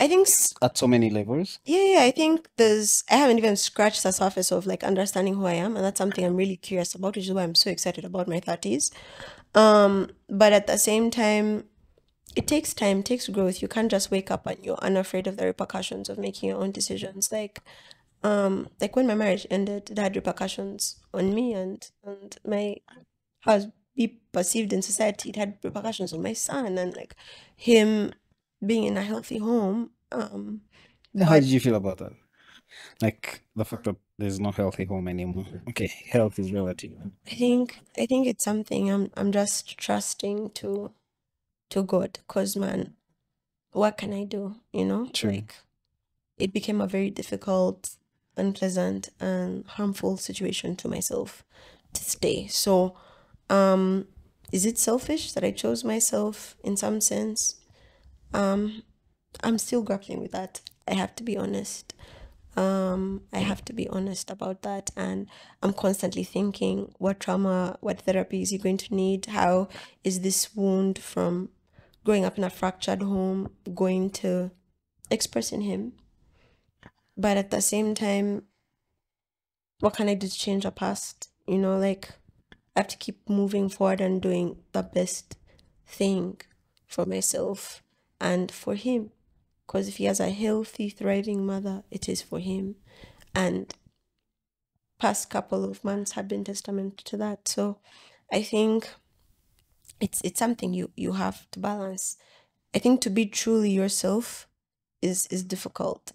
Speaker 2: I think, s-
Speaker 1: at so many levels?
Speaker 2: yeah, yeah, I think there's, I haven't even scratched the surface of like understanding who I am, and that's something I'm really curious about, which is why I'm so excited about my 30s. Um, but at the same time, it takes time, takes growth. You can't just wake up and you're unafraid of the repercussions of making your own decisions. Like, um, like when my marriage ended, it had repercussions on me and and my how I was be perceived in society. It had repercussions on my son and like him being in a healthy home. Um,
Speaker 1: How did you feel about that? Like the fact that there's no healthy home anymore. Okay, health is relative.
Speaker 2: I think I think it's something I'm I'm just trusting to to God, cause man, what can I do? You know,
Speaker 1: True.
Speaker 2: like it became a very difficult, unpleasant, and harmful situation to myself to stay. So, um, is it selfish that I chose myself in some sense? Um, I'm still grappling with that. I have to be honest. Um, I have to be honest about that, and I'm constantly thinking, what trauma, what therapy is he going to need? How is this wound from growing up in a fractured home going to express in him? But at the same time, what can I do to change the past? You know, like I have to keep moving forward and doing the best thing for myself and for him. Because if he has a healthy, thriving mother, it is for him. And past couple of months have been testament to that. So I think it's it's something you you have to balance. I think to be truly yourself is is difficult.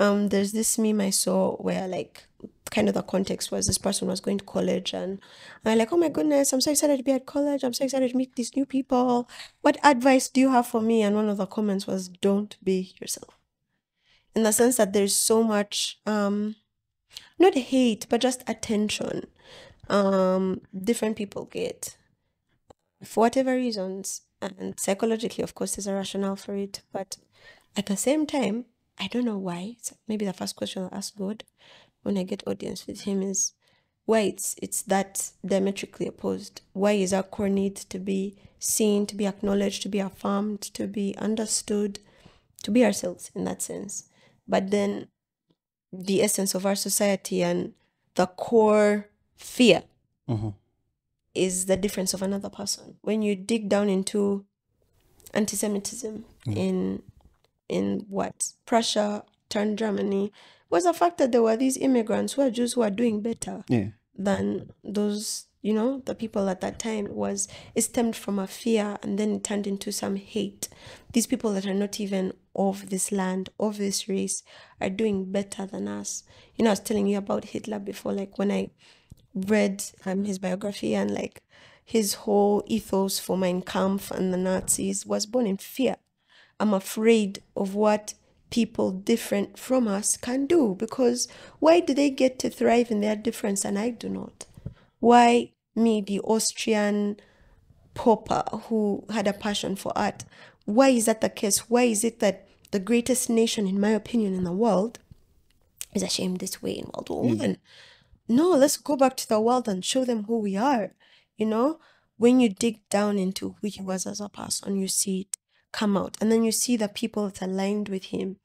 Speaker 2: Um, there's this meme I saw where like kind of the context was this person was going to college and I'm like, oh my goodness, I'm so excited to be at college. I'm so excited to meet these new people. What advice do you have for me? And one of the comments was, don't be yourself. In the sense that there's so much um not hate, but just attention. Um, different people get for whatever reasons. And psychologically, of course, there's a rationale for it. But at the same time, I don't know why. Maybe the first question I'll ask God when I get audience with him is why it's it's that diametrically opposed. Why is our core need to be seen, to be acknowledged, to be affirmed, to be understood, to be ourselves in that sense. But then the essence of our society and the core fear
Speaker 1: Mhm.
Speaker 2: is the difference of another person. When you dig down into anti-Semitism in in what? Prussia turned Germany was the fact that there were these immigrants who are Jews who are doing better
Speaker 1: Yeah.
Speaker 2: than those you know the people at that time was it stemmed from a fear and then it turned into some hate. These people that are not even of this land of this race are doing better than us. You know i was telling you about hitler before like when i read um, his biography and like his whole ethos for mein kampf and the nazis was born in fear i'm afraid of what people different from us can do because why do they get to thrive in their difference and i do not why me, the Austrian pauper who had a passion for art, why is that the case? Why is it that the greatest nation, in my opinion, in the world is ashamed this way in World War hmm. One? No, let's go back to the world and show them who we are. You know, when you dig down into who he was as a person, you see it come out, and then you see the people that aligned with him,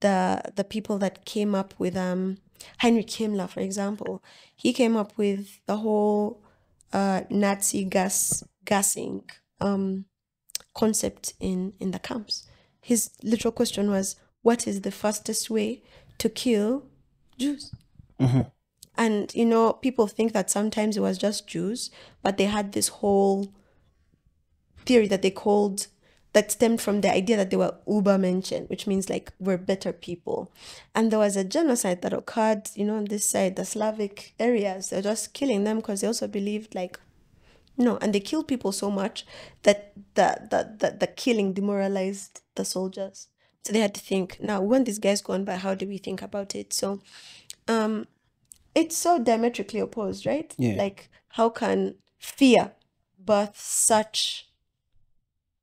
Speaker 2: the the people that came up with um Heinrich Himmler, for example, he came up with the whole uh, Nazi gas gassing um, concept in in the camps. His literal question was, "What is the fastest way to kill Jews?" And you know, people think that sometimes it was just Jews, but they had this whole theory that they called that stemmed from the idea that they were Übermenschen, which means like we're better people. And there was a genocide that occurred, you know, on this side, the Slavic areas. They're just killing them because they also believed like no, and they killed people so much that the, the, the, the killing demoralized the soldiers. So they had to think, now when these guys gone by, how do we think about it? So um it's so diametrically opposed, right?
Speaker 1: Yeah.
Speaker 2: Like how can fear birth such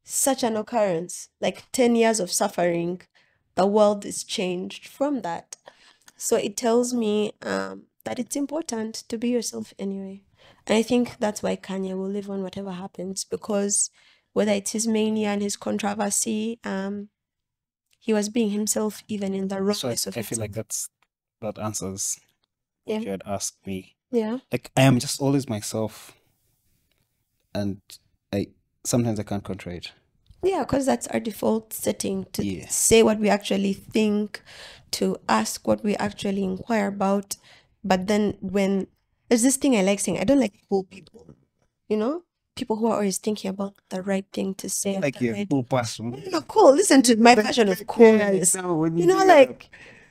Speaker 2: such an occurrence? Like 10 years of suffering, the world is changed from that. So it tells me um, that it's important to be yourself anyway. And I think that's why Kanye will live on whatever happens because whether it's his mania and his controversy, um, he was being himself even in the
Speaker 1: So I,
Speaker 2: wrongness of
Speaker 1: I feel like that's that answers
Speaker 2: Yeah.
Speaker 1: if you had asked me.
Speaker 2: yeah.
Speaker 1: Like I am just always myself, and sometimes I can't control it.
Speaker 2: Yeah, because that's our default setting to
Speaker 1: Yeah.
Speaker 2: say what we actually think, to ask what we actually inquire about. But then when there's this thing I like saying, I don't like cool people, you know, people who are always thinking about the right thing to say.
Speaker 1: Like you're a
Speaker 2: right-
Speaker 1: cool person.
Speaker 2: No, cool. Listen to my version of coolness.
Speaker 1: no, when
Speaker 2: You
Speaker 1: you
Speaker 2: know, like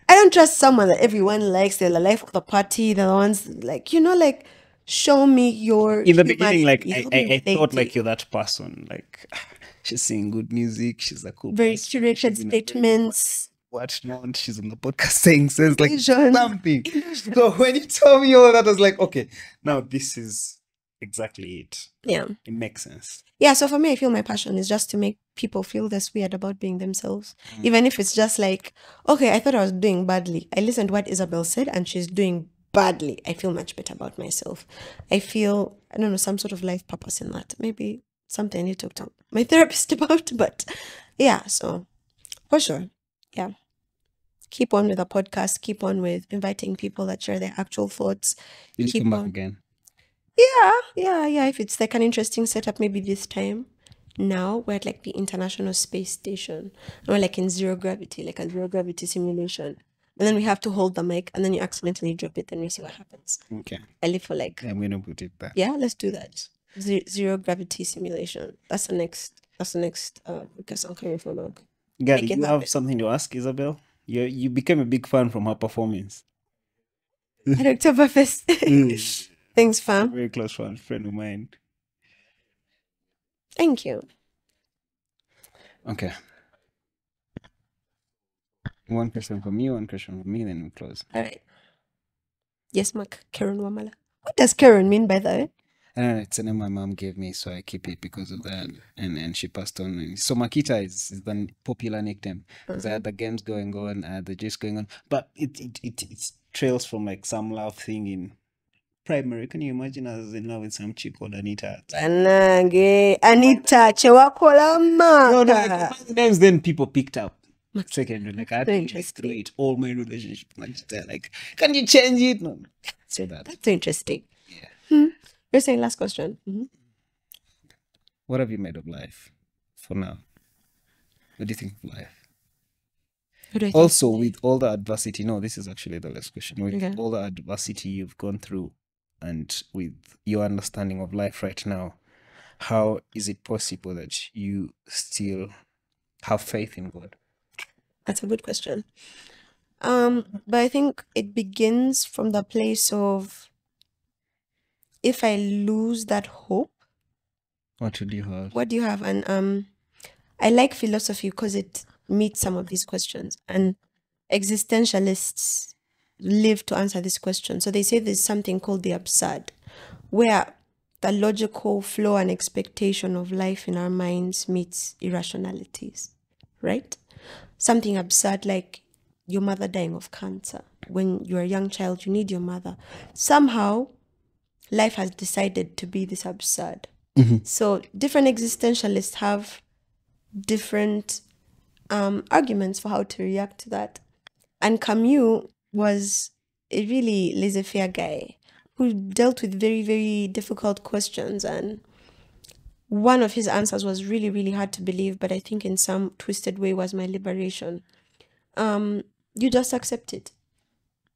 Speaker 2: I don't trust someone that everyone likes. They're the life of the party. They're the ones like you know, like show me your
Speaker 1: in the beginning, like
Speaker 2: humanity,
Speaker 1: I, I, I thought like you're that person. Like She's singing good music. She's a cool.
Speaker 2: Very
Speaker 1: person,
Speaker 2: curated
Speaker 1: she's in a very
Speaker 2: statements.
Speaker 1: What not? She's on the podcast saying says like
Speaker 2: Illusion.
Speaker 1: something. So when you told me all that, I was like, okay, now this is exactly it.
Speaker 2: Yeah.
Speaker 1: It makes sense.
Speaker 2: Yeah, so for me, I feel my passion is just to make people feel less weird about being themselves.
Speaker 1: Mm.
Speaker 2: Even if it's just like, okay, I thought I was doing badly. I listened to what Isabel said and she's doing badly. I feel much better about myself. I feel, I don't know, some sort of life purpose in that. Maybe something I need to talk to my therapist about. But yeah, so for sure. Yeah. Keep on with the podcast. Keep on with inviting people that share their actual thoughts.
Speaker 1: You
Speaker 2: Keep
Speaker 1: come back again?
Speaker 2: Yeah, yeah, yeah. If it's like an interesting setup, maybe this time. Now we're at like the International Space Station. And we're like in zero gravity, like a zero gravity simulation. And then we have to hold the mic and then you accidentally drop it and we see what happens.
Speaker 1: Okay.
Speaker 2: I live for like,
Speaker 1: I'm gonna put it there.
Speaker 2: yeah, let's do that. Zero, zero gravity simulation. That's the next, that's the next, uh, because I'm coming from now.
Speaker 1: Gary, you have something to ask Isabel? You you became a big fan from her performance.
Speaker 2: At Oktoberfest. Thanks, fam.
Speaker 1: Very close friend, friend of mine.
Speaker 2: Thank you.
Speaker 1: Okay. One question from you, one question from me, then we close.
Speaker 2: All right. Yes, Mark. Karen Wamala. What does Karen mean by that?
Speaker 1: I don't know, it's a name my mom gave me, so I keep it because of that. And and she passed on. So Makita is, is the popular nickname. Because I had the games going on, I had the gist going on. But it it, it it trails from like some love thing in primary. Can you imagine I was in love with some chick called Anita?
Speaker 2: Banange, Anita, chewakola
Speaker 1: No, no, like, the names then people picked up. Secondary, like I
Speaker 2: So
Speaker 1: to like
Speaker 2: interesting.
Speaker 1: through it all my relationship. Like, they're like, can you change it? No, so that.
Speaker 2: That's interesting.
Speaker 1: Yeah.
Speaker 2: Hmm. You're saying last question. Mhm.
Speaker 1: What have you made of life for now? What do you think of life?
Speaker 2: What do I think?
Speaker 1: Also, with all the adversity, no, this is actually the last question. With
Speaker 2: Okay.
Speaker 1: all the adversity you've gone through and with your understanding of life right now, how is it possible that you still have faith in God?
Speaker 2: That's a good question. Um, but I think it begins from the place of if I lose that hope,
Speaker 1: What would you have?
Speaker 2: what do you have? And um, I like philosophy because it meets some of these questions. And existentialists live to answer this question. So they say there's something called the absurd, where the logical flow and expectation of life in our minds meets irrationalities, right? Something absurd like your mother dying of cancer. When you're a young child, you need your mother. Somehow, life has decided to be this absurd. So different existentialists have different um, arguments for how to react to that. And Camus was a really laissez-faire guy who dealt with very, very difficult questions. And one of his answers was really, really hard to believe, but I think in some twisted way was my liberation. Um, you just accept it.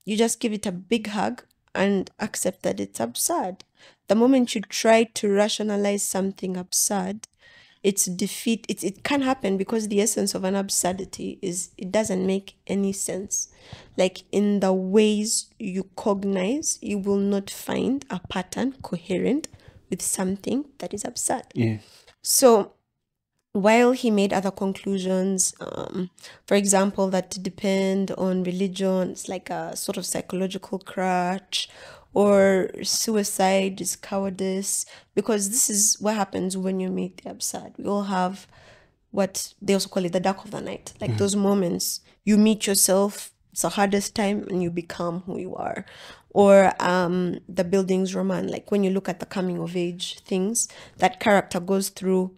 Speaker 2: You just give it a big hug and accept that it's absurd. The moment you try to rationalize something absurd, it's defeat it, it can happen because the essence of an absurdity is it doesn't make any sense like in the ways you cognize you will not find a pattern coherent with something that is absurd
Speaker 1: Yeah.
Speaker 2: so while he made other conclusions, um, for example, that to depend on religion it's like a sort of psychological crutch, or suicide is cowardice, because this is what happens when you meet the absurd. We all have what they also call it the dark of the night, like those moments you meet yourself. It's the hardest time, and you become who you are. Or um, the bildungsroman, like when you look at the coming of age things, that character goes through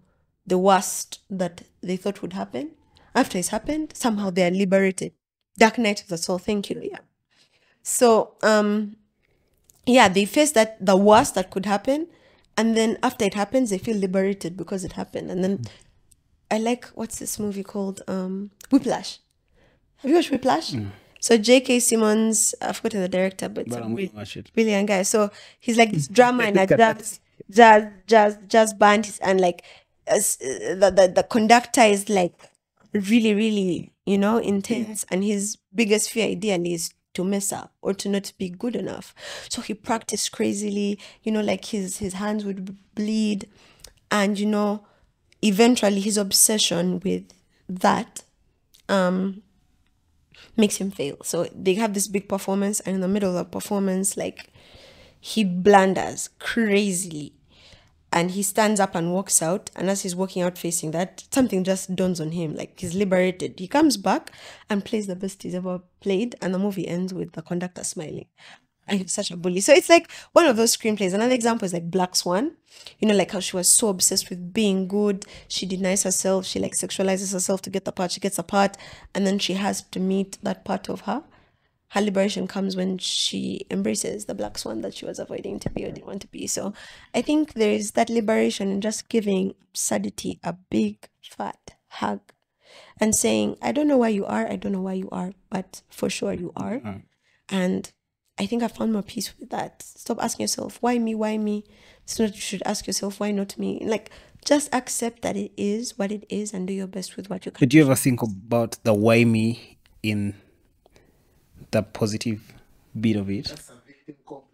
Speaker 2: the worst that they thought would happen. After it's happened, somehow they are liberated. Dark night of the soul. Thank you, Leah. So, um, yeah, they face that the worst that could happen, and then after it happens, they feel liberated because it happened. And then I like what's this movie called? Um, Whiplash. Have you watched Whiplash? So J.K. Simmons, I've forgotten the director, but,
Speaker 1: But
Speaker 2: a
Speaker 1: I'm
Speaker 2: really-
Speaker 1: gonna watch it.
Speaker 2: brilliant guy. So he's like this drama in a jazz, jazz, jazz, jazz band, and like uh, the, the the conductor is like really, really, you know, intense, and his biggest fear ideally is to mess up or to not be good enough. So he practiced crazily, you know, like his his hands would bleed, and you know, eventually his obsession with that um makes him fail. So they have this big performance, and in the middle of the performance, like he blunders crazily. And he stands up and walks out. And as he's walking out facing that, something just dawns on him. Like he's liberated. He comes back and plays the best he's ever played. And the movie ends with the conductor smiling. Such a bully. So it's like one of those screenplays. Another example is like Black Swan. You know, like how she was so obsessed with being good. She denies herself. She like sexualizes herself to get the part. She gets a part. And then she has to meet that part of her. Her liberation comes when she embraces the black swan that she was avoiding to be or didn't want to be. So I think there is that liberation in just giving absurdity a big fat hug and saying, I don't know why you are, I don't know why you are, but for sure you are. And I think I found more peace with that. Stop asking yourself, why me, why me? It's not you should ask yourself, why not me? Like just accept that it is what it is and do your best with what you can.
Speaker 1: Did you ever think about the why me in the positive bit of it?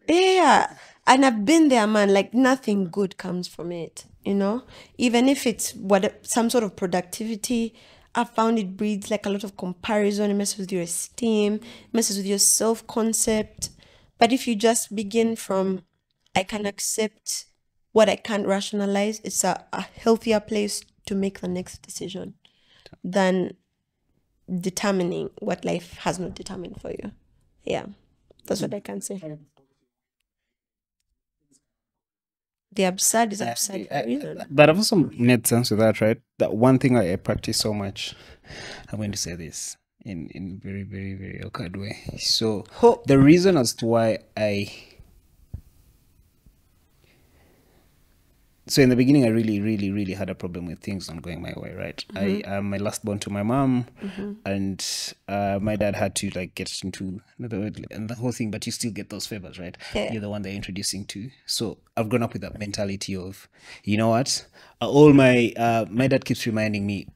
Speaker 2: Yeah. And I've been there, man. Like nothing good comes from it, you know? Even if it's what some sort of productivity, I found it breeds like a lot of comparison, it messes with your esteem, messes with your self concept. But if you just begin from I can accept what I can't rationalize, it's a, a healthier place to make the next decision than determining what life has not determined for you. Yeah. That's what I can say. The absurd is absurd for a reason.
Speaker 1: But I've also made sense with that, right? That one thing I practice so much, I'm going to say this in in very very very awkward way. So
Speaker 2: Ho-
Speaker 1: the reason as to why I so in the beginning, I really, really, really had a problem with things not going my way. Right, I am my last born to my mom, and uh, my dad had to like get into another and the whole thing. But you still get those favors, right?
Speaker 2: Yeah.
Speaker 1: You're the one they're introducing to. So I've grown up with that mentality of, you know what? Uh, all my uh, my dad keeps reminding me,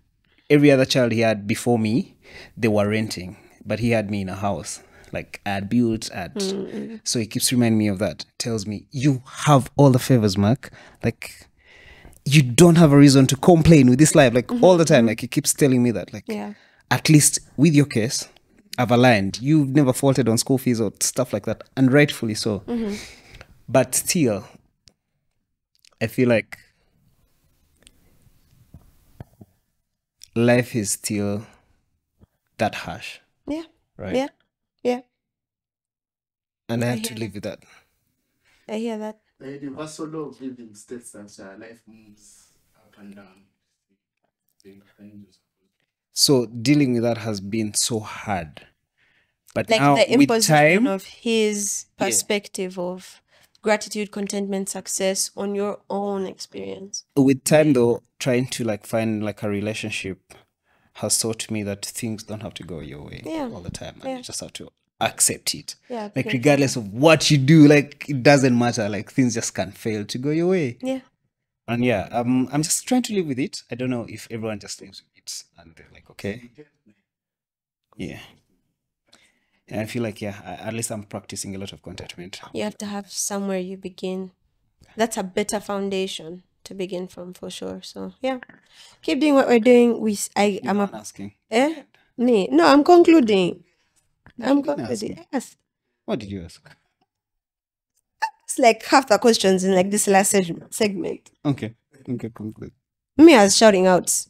Speaker 1: every other child he had before me, they were renting, but he had me in a house. Like I had built at, mm, mm. so he keeps reminding me of that. Tells me you have all the favors, Mark. Like you don't have a reason to complain with this life. Like mm-hmm, all the time, mm-hmm. like he keeps telling me that. Like
Speaker 2: Yeah.
Speaker 1: at least with your case, I've aligned. You've never faulted on school fees or stuff like that, and rightfully so. Mm-hmm. But still, I feel like life is still that harsh,
Speaker 2: Yeah.
Speaker 1: right?
Speaker 2: Yeah. Yeah.
Speaker 1: And I have to live with that.
Speaker 2: I hear that.
Speaker 3: The universal law of living states that uh, life moves up and down.
Speaker 1: So dealing with that has been so hard. But
Speaker 2: Like
Speaker 1: now
Speaker 2: the
Speaker 1: with
Speaker 2: imposition
Speaker 1: time,
Speaker 2: of his perspective of gratitude, contentment, success on your own experience.
Speaker 1: with time though, trying to like find like a relationship has taught me that things don't have to go your way
Speaker 2: Yeah.
Speaker 1: all the time, and
Speaker 2: Yeah.
Speaker 1: you just have to accept it.
Speaker 2: Yeah.
Speaker 1: Like regardless of what you do, like it doesn't matter. Like things just can't fail to go your way.
Speaker 2: Yeah.
Speaker 1: And yeah, um, I'm just trying to live with it. I don't know if everyone just lives with it and they're like, okay, yeah. And I feel like yeah, I- at least I'm practicing a lot of contentment.
Speaker 2: You have to have somewhere you begin. That's a better foundation to begin from for sure. So yeah. Keep doing what we're doing. We I am a
Speaker 1: I'm asking.
Speaker 2: eh? Me. No, I'm concluding. I'm
Speaker 1: didn't ask
Speaker 2: concluding. Yes.
Speaker 1: What did you ask?
Speaker 2: It's like half the questions in like this last segment.
Speaker 1: Okay, okay, conclude.
Speaker 2: me as shouting out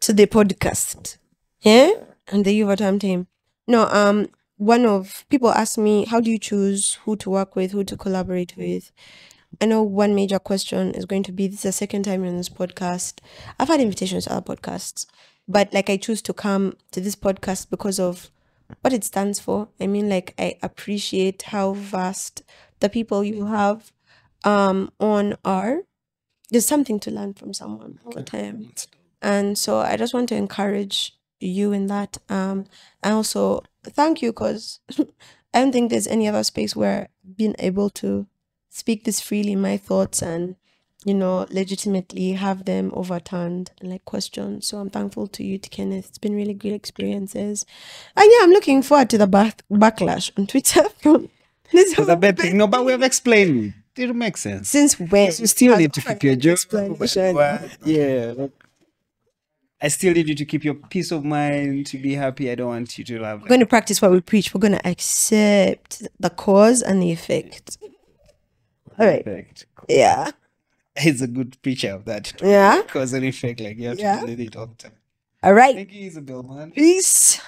Speaker 2: to the podcast. Yeah? And the Yuva team. No, um, one of people asked me, how do you choose who to work with, who to collaborate with? I know one major question is going to be this is the second time on this podcast. I've had invitations to other podcasts, but like I choose to come to this podcast because of what it stands for. I mean, like I appreciate how vast the people you have um on are. There's something to learn from someone all the time and so i just want to encourage you in that um and also thank you because i don't think there's any other space where being able to speak this freely my thoughts and you know legitimately have them overturned and like questioned so i'm thankful to you to kenneth it's been really great experiences and yeah i'm looking forward to the back- backlash on twitter from this
Speaker 1: It's a bad thing. No, but we have explained it. Makes sense.
Speaker 2: since when
Speaker 1: You still need to keep your job. Yeah. like, I still need you to keep your peace of mind, to be happy. I don't want you to have.
Speaker 2: We're going to practice what we preach. We're going to accept the cause and the effect. All right.
Speaker 1: Effect.
Speaker 2: Yeah.
Speaker 1: He's a good preacher of that.
Speaker 2: Yeah.
Speaker 1: Cause an effect, like you have
Speaker 2: Yeah.
Speaker 1: to do it all the time.
Speaker 2: All right.
Speaker 1: Thank you, Isabel, man.
Speaker 2: Peace.